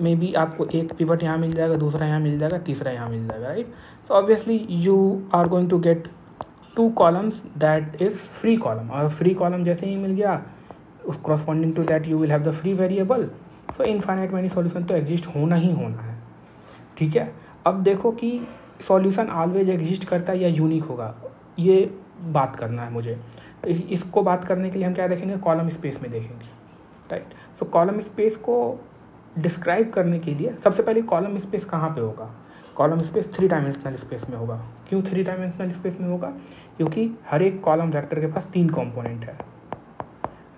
maybe आपको एक पिवट यहाँ मिल जाएगा, दूसरा यहाँ मिल जाएगा, तीसरा यहाँ मिल जाएगा right so obviously you are going to get two columns that is free column और फ्री कॉलम जैसे ही मिल गया उस corresponding to that you will have the free variable so infinite many solution तो एग्जिस्ट होना ही होना है। ठीक है? अब देखो कि सॉल्यूशन ऑलवेज एग्जिस्ट करता है या यूनिक होगा। ये बात करना है मुझे। इस, इसको बात करने के लिए हम क्या देखेंगे? कॉलम स्पेस में देखेंगे। राइट सो कॉलम स्पेस को डिस्क्राइब करने के लिए सबसे पहले कॉलम स्पेस कहाँ पे होगा? Column space three dimensional space में होगा। क्यों थ्री डायमेंशनल स्पेस में होगा? क्योंकि हर एक कॉलम वेक्टर के पास तीन कंपोनेंट है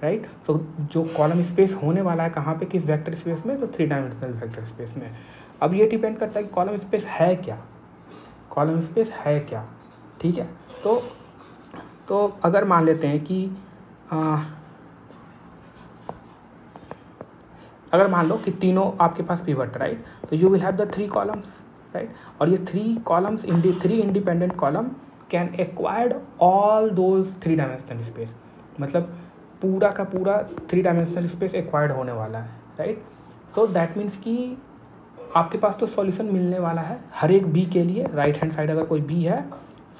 राइट right? तो जो कॉलम स्पेस होने वाला है कहाँ पे किस वेक्टर स्पेस में? तो थ्री डायमेंशनल वेक्टर स्पेस में। अब ये डिपेंड करता है कि कॉलम स्पेस है क्या? कॉलम स्पेस है क्या? ठीक है? तो तो अगर मान लेते हैं कि आ, अगर मान लो कि तीनों आपके पास पिवट राइट तो you will have the three columns right और ये three columns indie three independent column can acquired all those three dimensional space मतलब पूरा का पूरा थ्री डायमेंशनल स्पेस एक्वायर्ड होने वाला है राइट सो दैट मीन्स कि आपके पास तो सॉल्यूशन मिलने वाला है हर एक बी के लिए राइट हैंड साइड अगर कोई बी है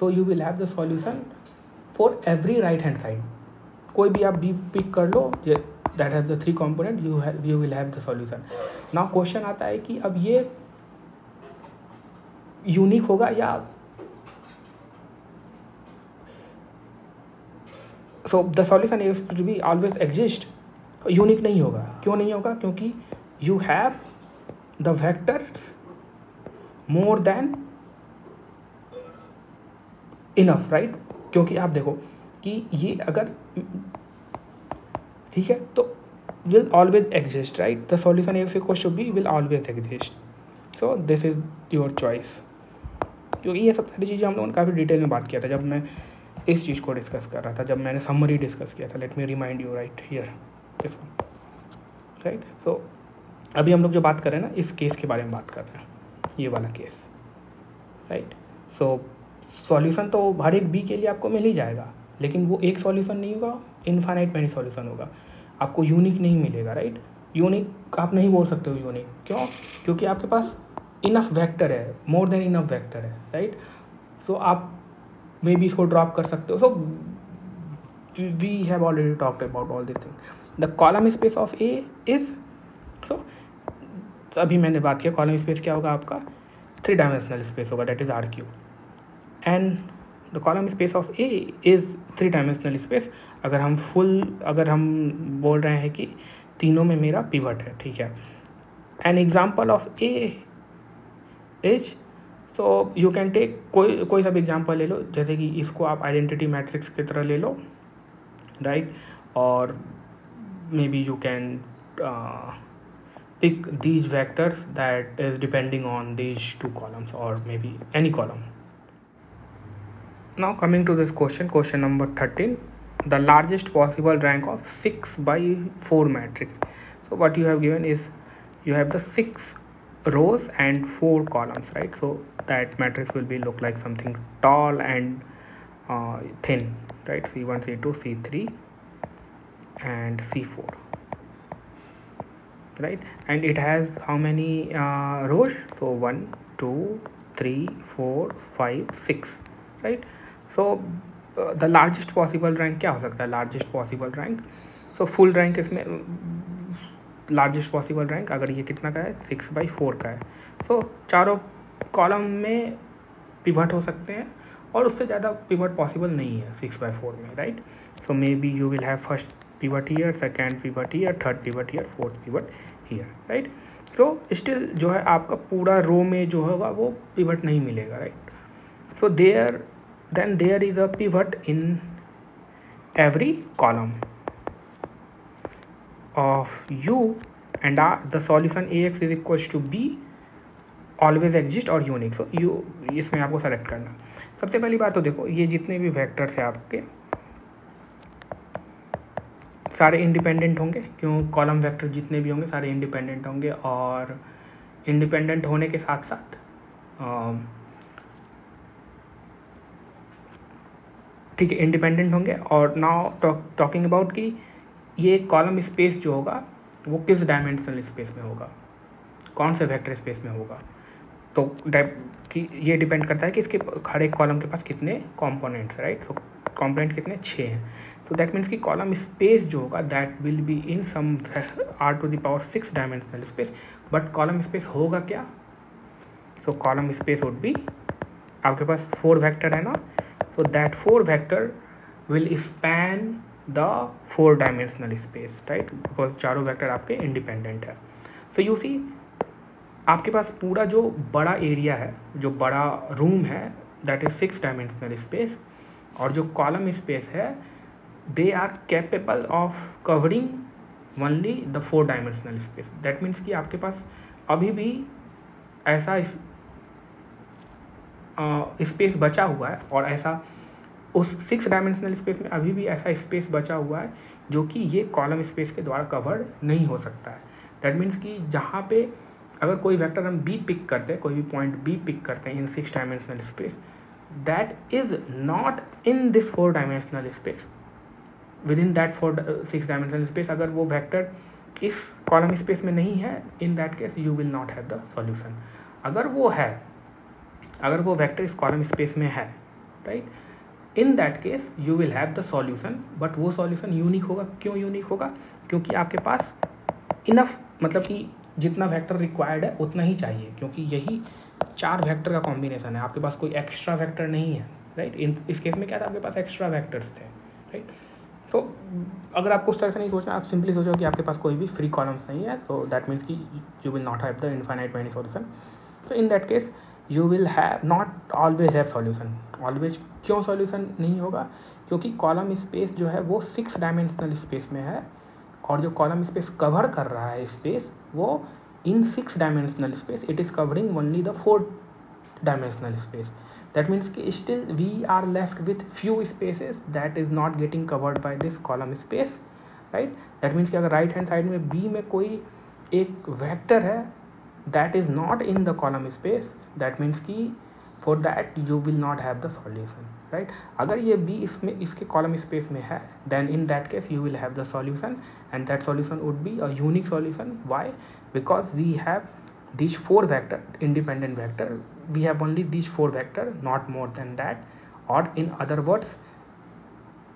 so you will have the solution for every right hand side कोई भी आप बी पिक कर लो that have the three component you you will have the solution now question आता है कि अब ये यूनिक होगा या so the solution is to be always exist unique नहीं होगा। क्यों नहीं होगा? क्योंकि you have the vector more than enough right क्योंकि आप देखो कि ये अगर ठीक है तो will always exist right the solution equal to b will always exist so this is your choice क्योंकि ये सब सारी चीज़ें हम लोगों ने काफ़ी डिटेल में बात किया था जब मैं इस चीज़ को डिस्कस कर रहा था, जब मैंने समरी डिस्कस किया था let me remind you right here right so अभी हम लोग जो बात कर रहे हैं ना, इस केस के बारे में बात कर रहे हैं, ये वाला केस राइट सो सॉल्यूशन तो हर एक बी के लिए आपको मिल ही जाएगा, लेकिन वो एक सॉल्यूशन नहीं होगा इनफाइनाइट मैनी सॉल्यूशन होगा. आपको यूनिक नहीं मिलेगा राइट यूनिक आप नहीं बोल सकते हो यूनिक क्यों? क्योंकि आपके पास इनफ वेक्टर है मोर देन इनफ वेक्टर है राइट सो आप मे बी इसको ड्रॉप कर सकते हो। So we have already talked about all this thing the column space of A is so अभी मैंने बात किया कॉलम स्पेस क्या होगा आपका? थ्री डायमेंशनल स्पेस होगा that is R q and the column space of A is three dimensional space अगर हम फुल अगर हम बोल रहे हैं कि तीनों में मेरा पिवट है, ठीक है। An example of A is so you can take कोई कोई सा भी एग्जाम्पल ले लो जैसे कि इसको आप आइडेंटिटी मैट्रिक्स की तरह ले लो राइट और maybe you can pick these vectors that is depending on these two columns or maybe any column now coming to this question question number 13 the largest possible rank of 6 by 4 matrix so what you have given is you have the 6 rows and four columns right? So that matrix will be look like something tall and uh, thin right? C1 c2 c3 and c4 right? And it has how many uh, rows? So 1 2 3 4 5 6 right? So uh, the largest possible rank kya ho sakta? Largest possible rank. So full rank is. Largest possible rank अगर ये कितना का है? Six by four का है। So so, चारों column में pivot हो सकते हैं और उससे ज़्यादा पिवट पॉसिबल नहीं है सिक्स बाई फोर में right so maybe you will have first pivot here second pivot here third pivot here fourth pivot here right so still जो है आपका पूरा रो में जो होगा वो पिवट नहीं मिलेगा right so there then there is a pivot in every column of u and r the solution ax is equals to b always exist और यूनिक सो यू इसमें आपको सेलेक्ट करना सबसे पहली बात तो देखो, ये जितने भी वेक्टर्स हैं आपके, सारे इंडिपेंडेंट होंगे। क्यों? कॉलम वेक्टर जितने भी होंगे, सारे इंडिपेंडेंट होंगे और इंडिपेंडेंट होने के साथ साथ ठीक है इंडिपेंडेंट होंगे। और नाउ टॉकिंग अबाउट कि ये कॉलम स्पेस जो होगा, वो किस डायमेंशनल स्पेस में होगा? कौन से वेक्टर स्पेस में होगा? तो कि ये डिपेंड करता है कि इसके हर एक कॉलम के पास कितने कॉम्पोनेंट्स राइट सो कॉम्पोनेंट कितने? छः हैं। सो दैट मीन्स कि कॉलम स्पेस जो होगा that will be in some R to the power six dimensional space but column space होगा क्या? So column space would be आपके पास फोर वैक्टर है ना? So that four vector will span the four dimensional space right because चारों vector आपके independent है। So you see आपके पास पूरा जो बड़ा एरिया है, जो बड़ा रूम है that is six dimensional space और जो कॉलम स्पेस है they are capable of covering only the four dimensional space that means कि आपके पास अभी भी ऐसा स्पेस बचा हुआ है, और ऐसा उस सिक्स डायमेंशनल स्पेस में अभी भी ऐसा स्पेस बचा हुआ है, जो कि ये कॉलम स्पेस के द्वारा कवर नहीं हो सकता है। दैट मीन्स कि जहाँ पे अगर कोई वेक्टर हम बी पिक करते हैं, कोई भी पॉइंट बी पिक करते हैं in six dimensional space that is not in this four dimensional space within that four six dimensional space अगर वो वैक्टर इस कॉलम स्पेस में नहीं है in that case you will not have the solution अगर वो है, अगर वो वैक्टर इस कॉलम स्पेस में है right right? In that case you will have the solution but वो सॉल्यूशन यूनिक होगा। क्यों यूनिक होगा? क्योंकि आपके पास इनफ मतलब कि जितना वेक्टर रिक्वायर्ड है, उतना ही चाहिए। क्योंकि यही चार वेक्टर का कॉम्बिनेशन है। आपके पास कोई एक्स्ट्रा वेक्टर नहीं है राइट इन इस केस में क्या था? आपके पास एक्स्ट्रा वैक्टर्स थे राइट तो अगर आपको उस तरह से नहीं सोचना, आप सिंपली सोचो कि आपके पास कोई भी फ्री कॉलम्स नहीं है सो दैट मीन्स कि you will not have the infinite many solution so in that case you will have not always have solution always क्यों सॉल्यूशन नहीं होगा? क्योंकि कॉलम स्पेस जो है, वो सिक्स डायमेंशनल स्पेस में है और जो कॉलम स्पेस कवर कर रहा है स्पेस वो in six dimensional space it is covering only the four dimensional space that means कि still we are left with few spaces that is not getting covered by this column space right that means कि अगर right hand side में B में कोई एक vector है that is not in the column space that means कि for that you will not have the solution right अगर ये बी इसमें इसके कॉलम स्पेस में है then in that case you will have the solution and that solution would be a unique solution why because we have these four vector independent vector we have only these four vector not more than that or in other words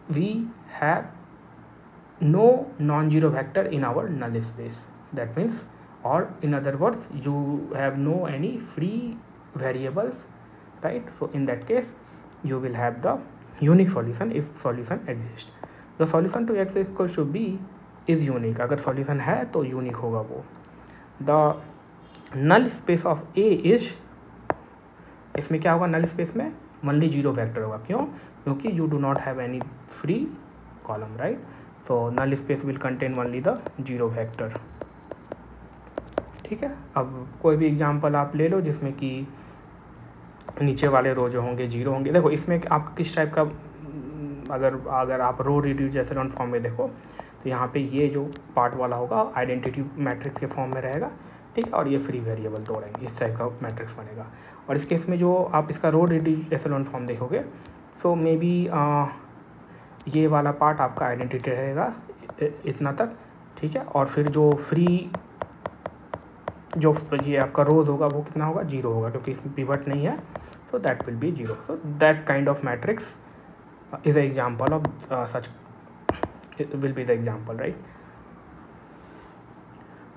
we have no non-zero vector in our null space that means or in other words you have no any free variables right so in that case you will have the unique solution if solution exists the solution to x equals to b is unique अगर solution है तो unique होगा वो the null space of a is इसमें क्या होगा null space में मनली ज़ीरो वेक्टर होगा क्यों क्योंकि you do not have any free column right तो null space will contain only the zero vector ठीक है? अब कोई भी एग्जांपल आप ले लो जिसमें कि नीचे वाले रो जो होंगे ज़ीरो होंगे। देखो, इसमें आप किस टाइप का अगर अगर आप रो रिड्यूस एसलॉन फॉर्म में देखो तो यहाँ पे ये जो पार्ट वाला होगा आइडेंटिटी मैट्रिक्स के फॉर्म में रहेगा, ठीक है? और ये फ्री वेरिएबल दौड़ेंगे इस टाइप का मैट्रिक्स बनेगा। और इस केस में जो आप इसका रो रिड्यूस एसलॉन फॉर्म देखोगे सो मे बी ये वाला पार्ट आपका आइडेंटिटी रहेगा इतना तक, ठीक है? और फिर जो फ्री जो ये आपका रोज होगा, वो कितना होगा? ज़ीरो होगा, क्योंकि इसमें पिवट नहीं है। So that will be zero so that kind of matrix is a example of such will be the example right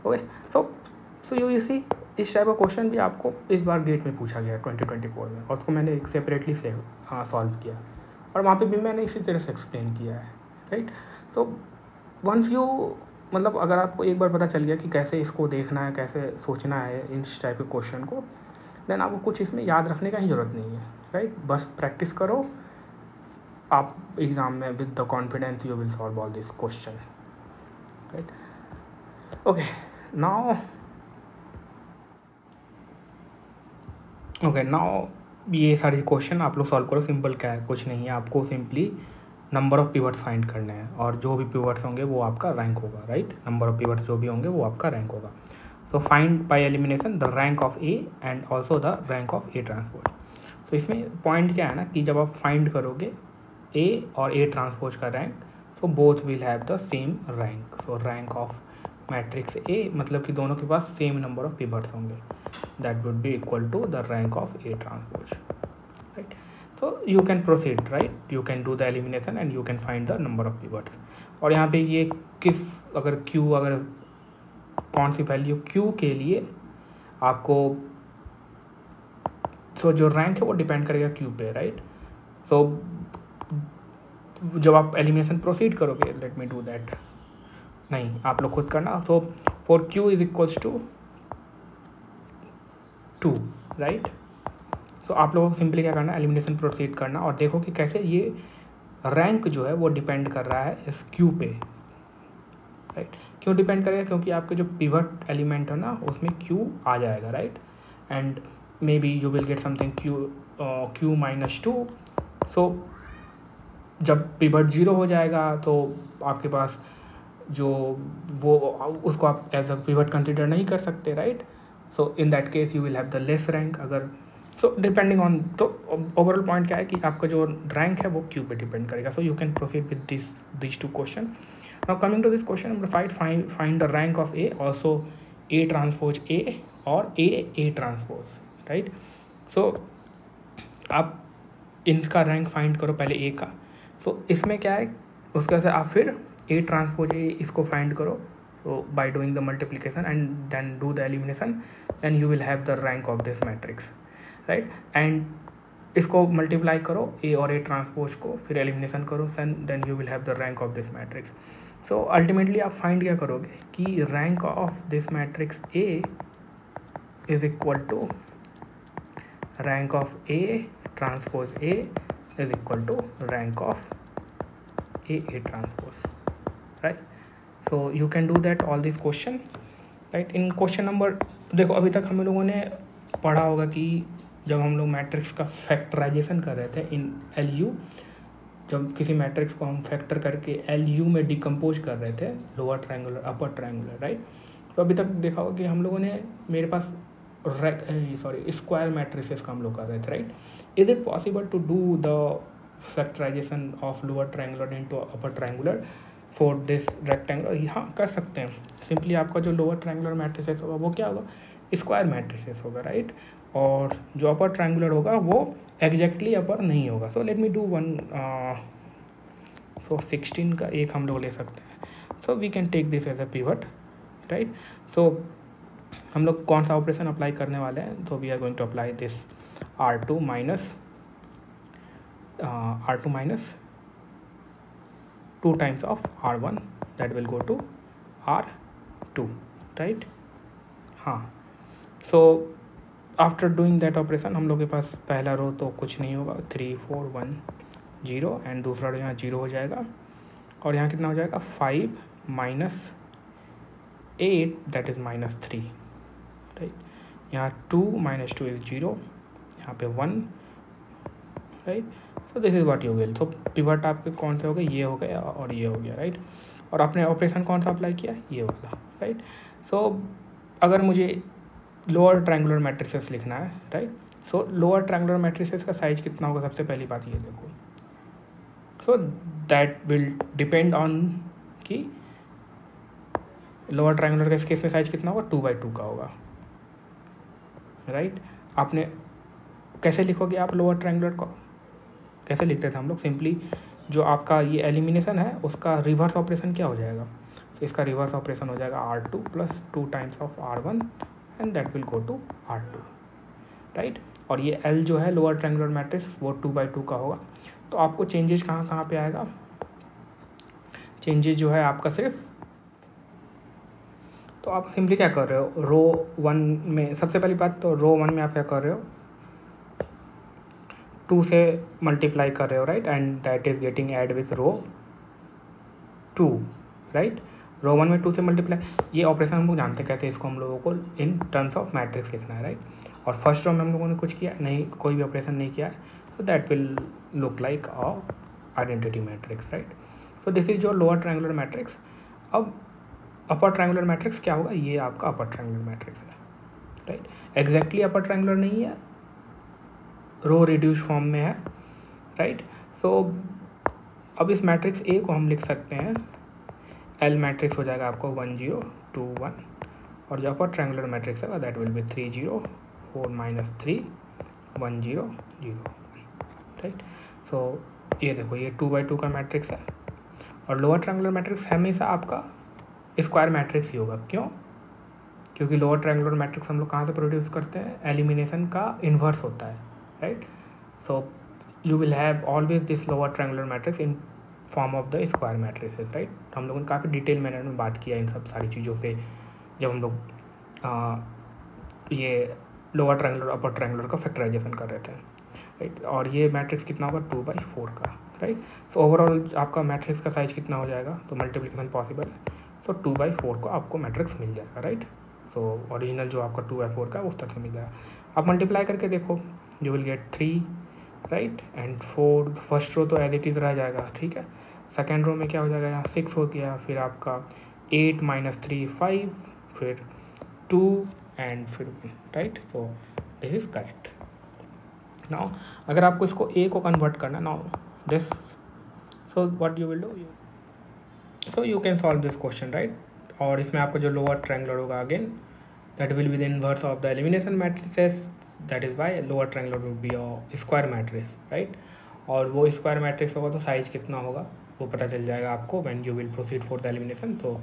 okay so so you you see इस टाइप का क्वेश्चन भी आपको इस बार गेट में पूछा गया ट्वेंटी ट्वेंटी फोर में। और उसको मैंने एक सेपरेटली से सॉल्व किया। और वहाँ पे भी मैंने इसी तरह से एक्सप्लेन किया है राइट सो वंस यू मतलब अगर आपको एक बार पता चल गया कि कैसे इसको देखना है, कैसे सोचना है इस टाइप के क्वेश्चन को देन आपको कुछ इसमें याद रखने का ही ज़रूरत नहीं है राइट बस प्रैक्टिस करो। आप एग्ज़ाम में with the confidence you will solve all this question right okay now okay now ये सारे क्वेश्चन आप लोग सॉल्व करो। सिंपल क्या है? कुछ नहीं है आपको simply number of pivots find करने हैं और जो भी पिवर्ट्स होंगे वो आपका रैंक होगा राइट नंबर ऑफ़ पिवर्ट्स जो भी होंगे वो आपका रैंक होगा। So find by elimination the rank of A and also the rank of A transpose. So इसमें पॉइंट क्या है ना कि जब आप फाइंड करोगे ए और ए ट्रांसपोज का rank so both will have the same rank so rank of matrix A मतलब कि दोनों के पास सेम नंबर ऑफ़ पिवर्ट्स होंगे। That would be equal to the rank of A transpose right you can proceed right you can do the elimination and you can find the number of pivots और यहाँ पे ये किस अगर q अगर कौन सी वैल्यू q के लिए आपको सो so जो रैंक है वो डिपेंड करेगा q पे राइट सो so, जब आप एलिमिनेशन प्रोसीड करोगे लेट मी डू दैट नहीं आप लोग खुद करना। So for q is equals to two right so आप लोगों को सिंपली क्या करना है एलिमिनेशन प्रोसीड करना और देखो कि कैसे ये रैंक जो है वो डिपेंड कर रहा है इस क्यू पे। राइट क्यों डिपेंड करेगा? क्योंकि आपके जो पिवट एलिमेंट है ना, उसमें क्यू आ जाएगा right and maybe you will get something q q minus two so जब पिवट ज़ीरो हो जाएगा तो आपके पास जो वो, उसको आप एज अ पिवट कंसिडर नहीं कर सकते right so in that case you will have the less rank अगर सो डिपेंडिंग ऑन तो ओवरऑल पॉइंट क्या है कि आपका जो रैंक है वो क्यू पे डिपेंड करेगा। So you can proceed with this this two question now coming to this question number five find the rank of A also A transpose A और A A transpose right so आप इनका rank find करो पहले A का। So so, इसमें क्या है उसके से आप फिर ए ट्रांसपोज ए इसको फाइंड करो। So by doing the multiplication and then do the elimination then you will have the rank of this matrix. Right and इसको मल्टीप्लाई करो ए और ए ट्रांसपोज को, फिर एलिमिनेशन करो than then you will have the rank of this matrix so ultimately आप find क्या करोगे? कि rank of this matrix A is equal to rank of A transpose A is equal to rank of A A transpose right so you can do that all this question right in question number देखो, अभी तक हम लोगों ने पढ़ा होगा कि जब हम लोग मैट्रिक्स का फैक्टराइजेशन कर रहे थे इन एल यू जब किसी मैट्रिक्स को हम फैक्टर करके एल यू में डिकम्पोज कर रहे थे lower triangular upper triangular right तो अभी तक देखा होगा कि हम लोगों ने मेरे पास सॉरी स्क्वायर मैट्रिसेस का हम लोग कर रहे थे right is it possible to do the factorization of lower triangular into upper triangular for this rectangular हाँ कर सकते हैं। सिंपली आपका जो लोअर ट्रायंगुलर मैट्रिसेस होगा, वो क्या होगा? स्क्वायर मैट्रिसेस होगा राइट और जो अपर ट्रायंगुलर होगा, वो एग्जैक्टली अपर नहीं होगा। So let me do one so sixteen का एक हम लोग ले सकते हैं। So we can take this as a pivot right so हम लोग कौन सा ऑपरेशन अप्लाई करने वाले हैं? तो we are going to apply this R two minus R two minus two times of R one that will go to R two right हाँ। So after doing that operation हम लोग के पास पहला रो तो कुछ नहीं होगा। Three four one zero and दूसरा रो यहाँ ज़ीरो हो जाएगा। और यहाँ कितना हो जाएगा? Five minus eight that is minus three right यहाँ two minus two is zero यहाँ पे one right so this is what you will so pivot आपके कौन से हो गए? ये हो गया और ये हो गया राइट right? और आपने ऑपरेशन कौन सा अप्लाई किया? ये वाला राइट सो अगर मुझे लोअर ट्रायंगुलर मैट्रिसेस लिखना है right so lower triangular matrices का साइज़ कितना होगा? सबसे पहली बात ये देखो। So that will depend on कि लोअर ट्रायंगुलर का इस केस में साइज़ कितना होगा? टू बाई टू का होगा। Right right? आपने कैसे लिखोगे आप लोअर ट्रायंगुलर को? कैसे लिखते थे हम लोग? सिंपली जो आपका ये एलिमिनेशन है, उसका रिवर्स ऑपरेशन क्या हो जाएगा? तो इसका रिवर्स ऑपरेशन हो जाएगा R two plus two times of R one and that will go to R two right और ये एल जो है लोअर ट्रेंगुलर मैट्रिक्स वो टू बाई टू का होगा। तो आपको चेंजेस कहाँ कहाँ पे आएगा? चेंजेस जो है आपका सिर्फ़ तो आप सिंपली क्या कर रहे हो? रो वन में, सबसे पहली बात तो रो वन में आप क्या कर रहे हो? टू से मल्टीप्लाई कर रहे हो right and that is getting add with row two right row one में टू से मल्टीप्लाई ये ऑपरेशन हम लोग जानते कैसे इसको हम लोगों को इन टर्म्स ऑफ़ मैट्रिक्स लिखना है राइट और फ़र्स्ट रो में हम लोगों ने कुछ किया नहीं कोई भी ऑपरेशन नहीं किया so that will look like a identity matrix right so this is your lower triangular matrix अब अपर ट्रायंगुलर मैट्रिक्स क्या होगा? ये आपका अपर ट्रायंगुलर मैट्रिक्स है राइट एग्जैक्टली अपर ट्रायंगुलर नहीं है रो रिड्यूस फॉर्म में है राइट सो so, अब इस मैट्रिक्स ए को हम लिख सकते हैं एल मैट्रिक्स हो जाएगा आपको वन ज़ीरो टू वन और जो अपर ट्रायंगुलर मैट्रिक्स है that will be three zero four minus three one zero zero right so ये देखो, ये टू बाई टू का मैट्रिक्स है और लोअर ट्रायंगुलर मैट्रिक्स हमेशा आपका स्क्वायर मैट्रिक्स ही होगा। क्यों? क्योंकि लोअर ट्रायंगुलर मैट्रिक्स हम लोग कहाँ से प्रोड्यूस करते हैं? एलिमिनेशन का इन्वर्स होता है right so you will have always this lower triangular matrix in form of the square matrices right हम लोगों ने काफ़ी डिटेल मैनर में बात किया इन सब सारी चीज़ों पे, जब हम लोग ये लोअर ट्रायंगुलर अपर ट्रायंगुलर का फैक्टराइजेशन कर रहे थे राइट और ये मैट्रिक्स कितना होगा? टू बाई फोर का राइट सो ओवरऑल आपका मैट्रिक्स का साइज़ कितना हो जाएगा? तो मल्टीप्लिकेशन पॉसिबल है। सो टू बाई फोर को आपको मैट्रिक्स मिल जाएगा राइट सो ओरिजिनल जो आपका टू बाई फोर का उस तरह से मिल जाएगा। आप मल्टीप्लाई करके देखो you will get three right and four first row तो एज इट इज़ रह जाएगा, ठीक है? सेकेंड रो में क्या हो जाएगा? यहाँ सिक्स हो गया, फिर आपका एट माइनस थ्री फाइव फिर टू एंड फिर वन राइट तो दिस इज़ करेक्ट नाउ अगर आपको इसको ए को कन्वर्ट करना now this so what you will do so you can solve this question right और इसमें आपका जो लोअर ट्रैंगलर होगा again that will be the inverse of the elimination matrices that is why lower triangular would be square matrix right और वो square matrix होगा तो size कितना होगा? वो पता चल जाएगा आपको when you will proceed for the elimination तो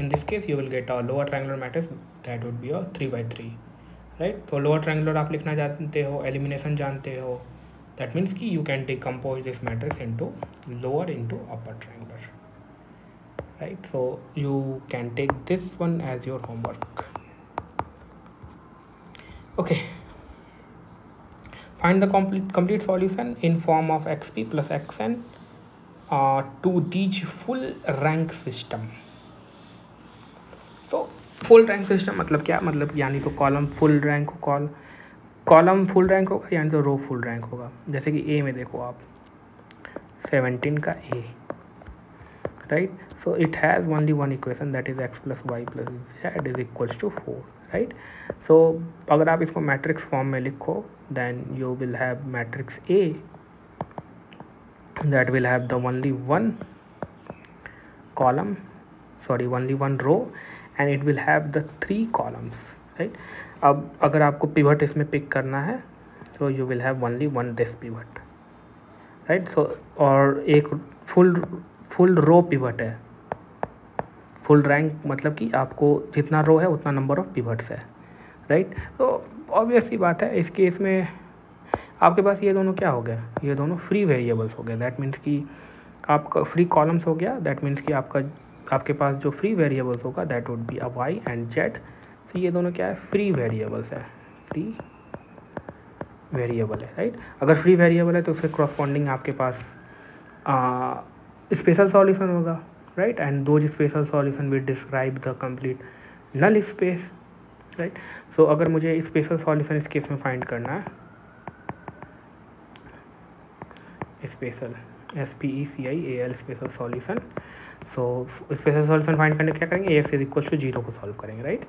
in this case you will get a lower triangular matrix that would be a three by three right तो लोअर ट्रायंगुलर आप लिखना जानते हो एलिमिनेशन जानते हो. दैट मीन्स कि you can decompose this matrix into lower into upper triangular right? So you can take this one as your homework. Okay. Find the complete complete solution in form of xp plus xn to to full rank system so full rank system मतलब क्या? मतलब यानी तो column full rank हो call column full rank होगा यानी तो row full rank होगा। जैसे कि ए में देखो आप सेवनटीन का A right so it has only one equation that is x plus y plus z is equals to four right so अगर आप इसको मैट्रिक्स फॉर्म में लिखो then you will have matrix A that will have the only one column sorry only one row and it will have the three columns right अब अगर आपको pivot इसमें pick करना है so you will have only one this pivot right so और एक full full row pivot है full rank मतलब कि आपको जितना रो है उतना नंबर ऑफ़ पिवट्स है राइट तो ऑब्वियस सी बात है इस केस में आपके पास ये दोनों क्या हो गया? ये दोनों फ्री वेरिएबल्स हो गए। दैट मीन्स कि आपका फ्री कॉलम्स हो गया। दैट मीन्स कि आपका, आपके पास जो फ्री वेरिएबल्स होगा that would be a y and z तो ये दोनों क्या है? फ्री वेरिएबल्स है। फ्री वेरिएबल है राइट अगर फ्री वेरिएबल है तो उसके क्रॉसपॉन्डिंग आपके पास स्पेशल सॉल्यूशन होगा राइट एंड दो special solution will describe the complete null space right so अगर मुझे स्पेशल सॉल्यूशन इस केस में फाइंड करना है special S P E C I A L special solution so special solution find करने क्या करेंगे? X is equal to zero को सॉल्व करेंगे right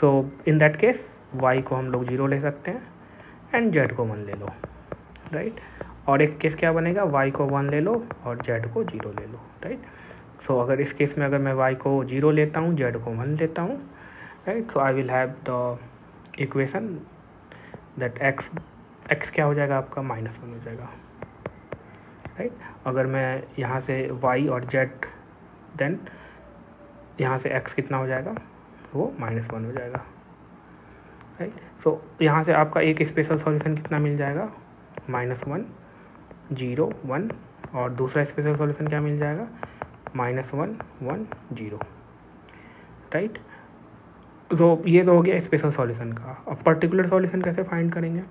so in that case y को हम लोग ज़ीरो ले सकते हैं एंड जेड को वन ले लो राइट right? और एक केस क्या बनेगा? वाई को वन ले लो और जेड को ज़ीरो ले लो राइट right? सो so, अगर इस केस में अगर मैं वाई को ज़ीरो लेता हूँ जेड को वन लेता हूँ right so I will have the equation that x x क्या हो जाएगा आपका? माइनस वन हो जाएगा। राइट अगर मैं यहाँ से वाई और जेड देन यहाँ से एक्स कितना हो जाएगा? वो माइनस वन हो जाएगा राइट सो so, यहाँ से आपका एक स्पेशल सॉल्यूशन कितना मिल जाएगा? माइनस वन ज़ीरो वन और दूसरा स्पेशल सॉल्यूशन क्या मिल जाएगा? Minus one one zero right तो ये तो हो गया स्पेशल सॉल्यूशन का। अब पर्टिकुलर सॉल्यूशन कैसे फाइंड करेंगे?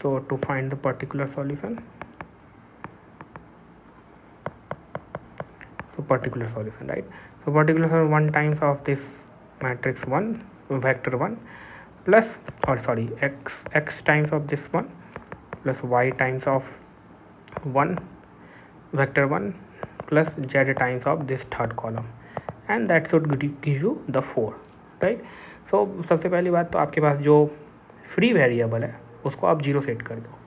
तो to find the particular solution particular solution right so particular solution one times of this matrix 1 vector 1 plus or sorry x x times of this one plus y times of 1 vector 1 plus z times of this third column and that should give you the 4 right so सबसे पहली बात तो आपके पास जो free variable है उसको आप ज़ीरो सेट कर दो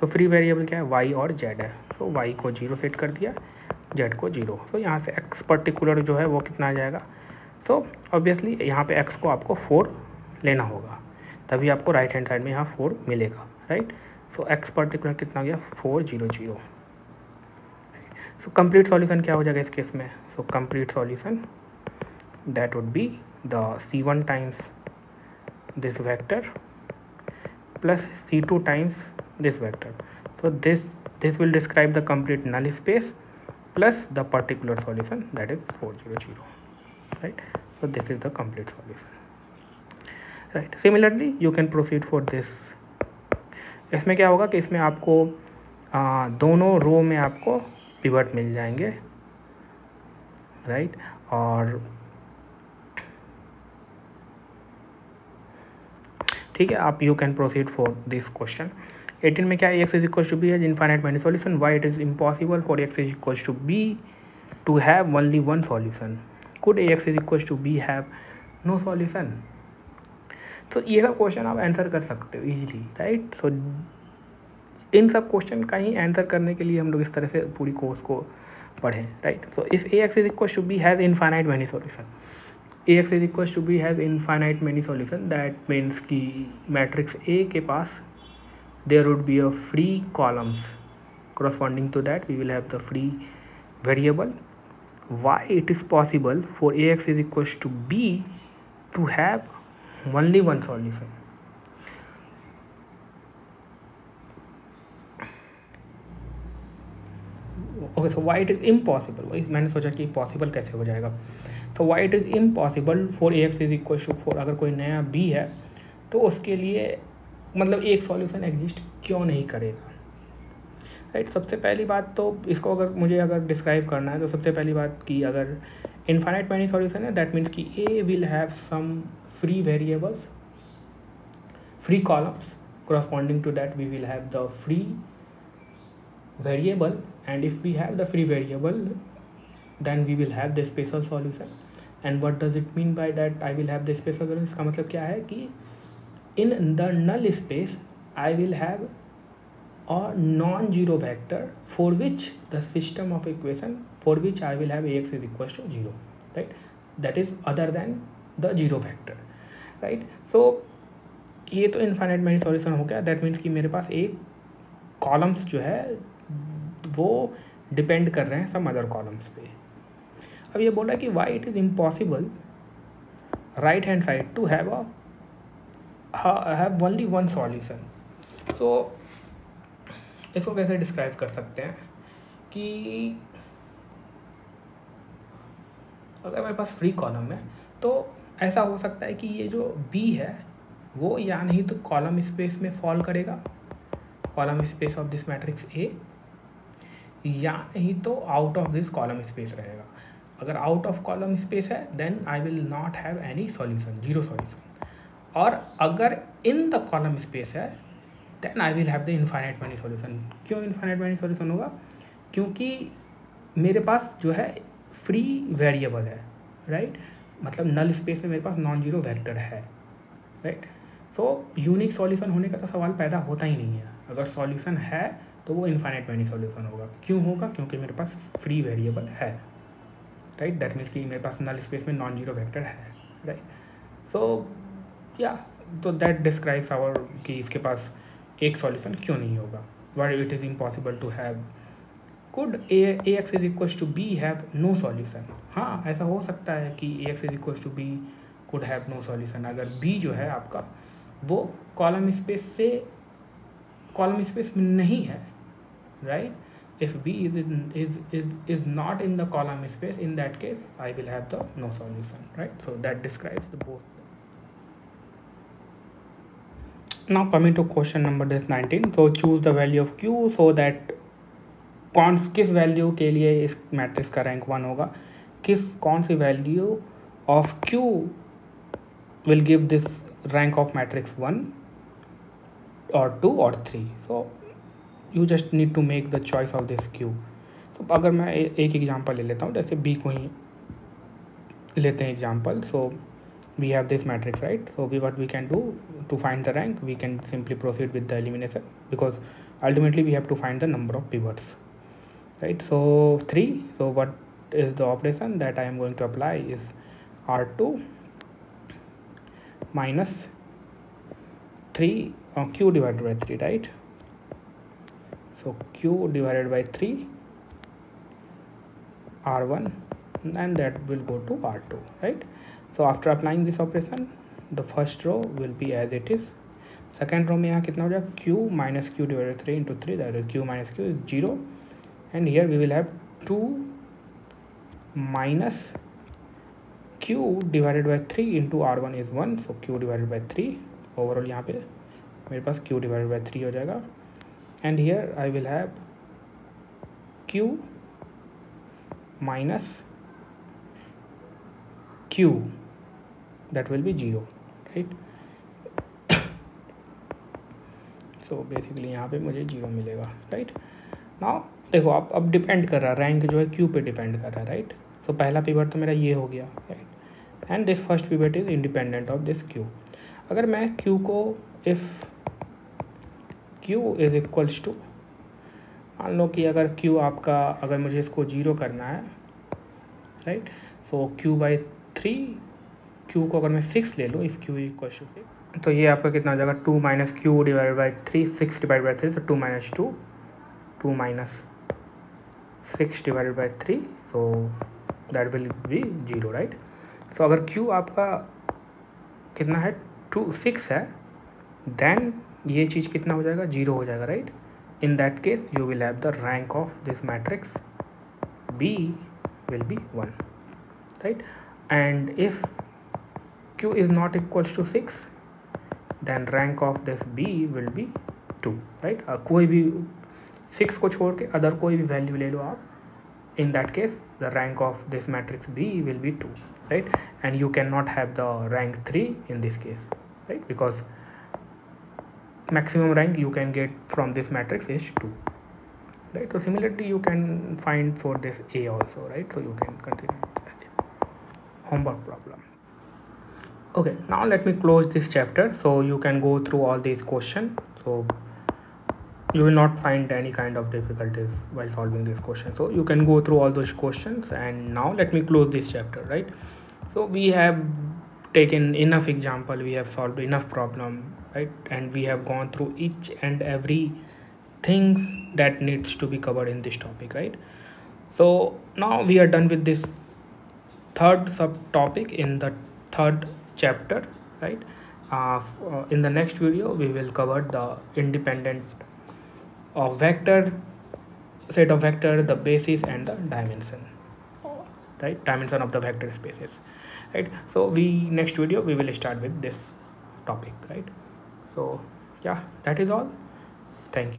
सो फ्री वेरिएबल क्या है वाई और जेड है so, वाई को ज़ीरो सेट कर दिया जेड को ज़ीरो तो यहाँ से एक्स पर्टिकुलर जो है वो कितना आ जाएगा? तो ऑब्वियसली यहाँ पे एक्स को आपको फोर लेना होगा। तभी आपको राइट हैंड साइड में यहाँ फोर मिलेगा राइट सो एक्स पर्टिकुलर कितना गया? Four zero zero so complete solution क्या हो जाएगा इस केस में? So complete solution that would be the C one times this vector plus C two times this vector so, this this will describe the complete null space plus the particular solution that is 400 right so this is the complete solution right similarly you can proceed for this इसमें क्या होगा कि इसमें आपको आ, दोनों रो में आपको pivot मिल जाएँगे राइट और ठीक है आप you can proceed for this question 18 में क्या x is equal to b है infinite many solution why it is impossible for x is equal to b to have only one solution could x is equal to b have no solution तो ये सब question आप answer कर सकते हो easily right so इन सब question का ही आंसर करने के लिए हम लोग इस तरह से पूरी कोर्स को पढ़ें right so if A x is equal to b has infinite many solution A x is equal to b has infinite many solution that means कि मैट्रिक्स ए के पास there would be a free columns corresponding to that we will have the free variable why it is possible for ax is equals to b to have only one solution okay so why it is impossible मैंने सोचा कि possible कैसे हो जाएगा तो why it is impossible for A x is equal to four अगर कोई नया बी है तो उसके लिए मतलब एक सॉल्यूशन एग्जिस्ट क्यों नहीं करेगा? राइट सबसे पहली बात तो इसको अगर मुझे अगर डिस्क्राइब करना है तो सबसे पहली बात कि अगर इन्फाइनाइट मैनी सॉल्यूशन है दैट मीन्स कि A will have some free variables free columns corresponding to that we will have the free variable and if we have the free variable then we will have the special solution and what does it mean by that I will have the special solution इसका मतलब क्या है कि in the null space I will have a non-zero vector for which the system of equation for which I will have ax is equals to 0 right that is other than the zero vector right so ये तो infinite many solution हो गया that means कि मेरे पास एक columns जो है वो डिपेंड कर रहे हैं सम अदर कॉलम्स पे अब ये बोला कि why it is impossible right hand side to have a have only one solution so इसको कैसे डिस्क्राइब कर सकते हैं? कि अगर मेरे पास फ्री कॉलम है तो ऐसा हो सकता है कि ये जो बी है, वो या नहीं तो कॉलम स्पेस में फॉल करेगा। Column space of this matrix A या नहीं तो out of this column space रहेगा। अगर आउट ऑफ़ कॉलम स्पेस है then I will not have any solution zero solution और अगर इन द कॉलम स्पेस है then I will have the infinite many solution क्यों इन्फाइनाइट मैनी सॉल्यूशन होगा? क्योंकि मेरे पास जो है फ्री वेरिएबल है राइट मतलब नल स्पेस में मेरे पास नॉन ज़ीरो वेक्टर है राइट सो यूनिक सॉल्यूशन होने का तो सवाल पैदा होता ही नहीं है। अगर सॉल्यूशन है तो वो इन्फाइनाइट मैनी सॉल्यूशन होगा। क्यों होगा? क्योंकि मेरे पास फ्री वेरिएबल है राइट दैट मीन्स कि मेरे पास नल स्पेस में नॉन ज़ीरो वेक्टर है राइट सो या तो दैट डिस्क्राइब्स आवर कि इसके पास एक सॉल्यूशन क्यों नहीं होगा? Why it is impossible to have could A x is equal to b have no solution हाँ ऐसा हो सकता है कि A x is equal to b could have no solution अगर बी जो है आपका, वो कॉलम स्पेस से कॉलम स्पेस में नहीं है right if b is is is is not in the column space in that case I will have the no solution right so that describes the both now, coming to question number this 19 so, choose the value of q so that कौन किस value के लिए इस matrix का rank one होगा? किस, कौन सी value of Q will give this rank of matrix one और टू और three so you just need to make the choice of this Q तो अगर मैं एक एग्जांपल ले लेता हूँ, जैसे बी को ही लेते हैं example so we have this matrix right? So we what we can do to find the rank we can simply proceed with the elimination because ultimately we have to find the number of pivots right? So 3 so what is the operation that I am going to apply is R2 minus 3 uh, q divided by 3 right? So q divided by 3 r1 and that will go to r2 right so after applying this operation the first row will be as it is second row में यहाँ कितना हो जाएगा Q minus Q divided three into three that is Q minus Q is zero and here we will have two minus Q divided by three into R one is one so Q divided by three overall यहाँ पे मेरे पास Q divided by three हो जाएगा. And here I will have Q minus Q that will be 0 right? So, basically यहाँ पे मुझे zero मिलेगा, right? Now, देखो, आप, अब डिपेंड कर रहा है रैंक जो है क्यू पे डिपेंड कर रहा है राइट सो पहला पीवट तो मेरा ये हो गया right and this first pivot is independent of this Q अगर मैं क्यू को if Q is equals to मान लो कि अगर क्यू आपका, अगर मुझे इसको ज़ीरो करना है right so Q by three Q को अगर मैं सिक्स ले लूँ इफ़ क्यू इक्वल टू तो ये आपका कितना हो जाएगा? Two minus Q divide by three six divide by three तो two minus two two minus six divided by three so that will be zero right so अगर क्यू आपका कितना है? टू सिक्स है देन ये चीज़ कितना हो जाएगा? ज़ीरो हो जाएगा right in that case you will have the rank of this matrix B will be one right and if q is not equals to six then rank of this b will be two right uh, कोई भी six को छोड़ के other कोई भी value ले लो आप in that case the rank of this matrix B will be two right and you can not have the rank three in this case right because maximum rank you can get from this matrix is 2 right so similarly you can find for this a also right so you can continue homework problem okay now let me close this chapter. So you can go through all these questions. So you will not find any kind of difficulties while solving this question so you can go through all those questions. And now let me close this chapter right? So we have taken enough example. We have solved enough problem right? And we have gone through each and every things that needs to be covered in this topic right? So now we are done with this third subtopic in the third chapter right? Uh, uh, in the next video we will cover the independent of vector set of vector the basis and the dimension right? Dimension of the vector spaces right? So we next video we will start with this topic right? So yeah that is all. Thank you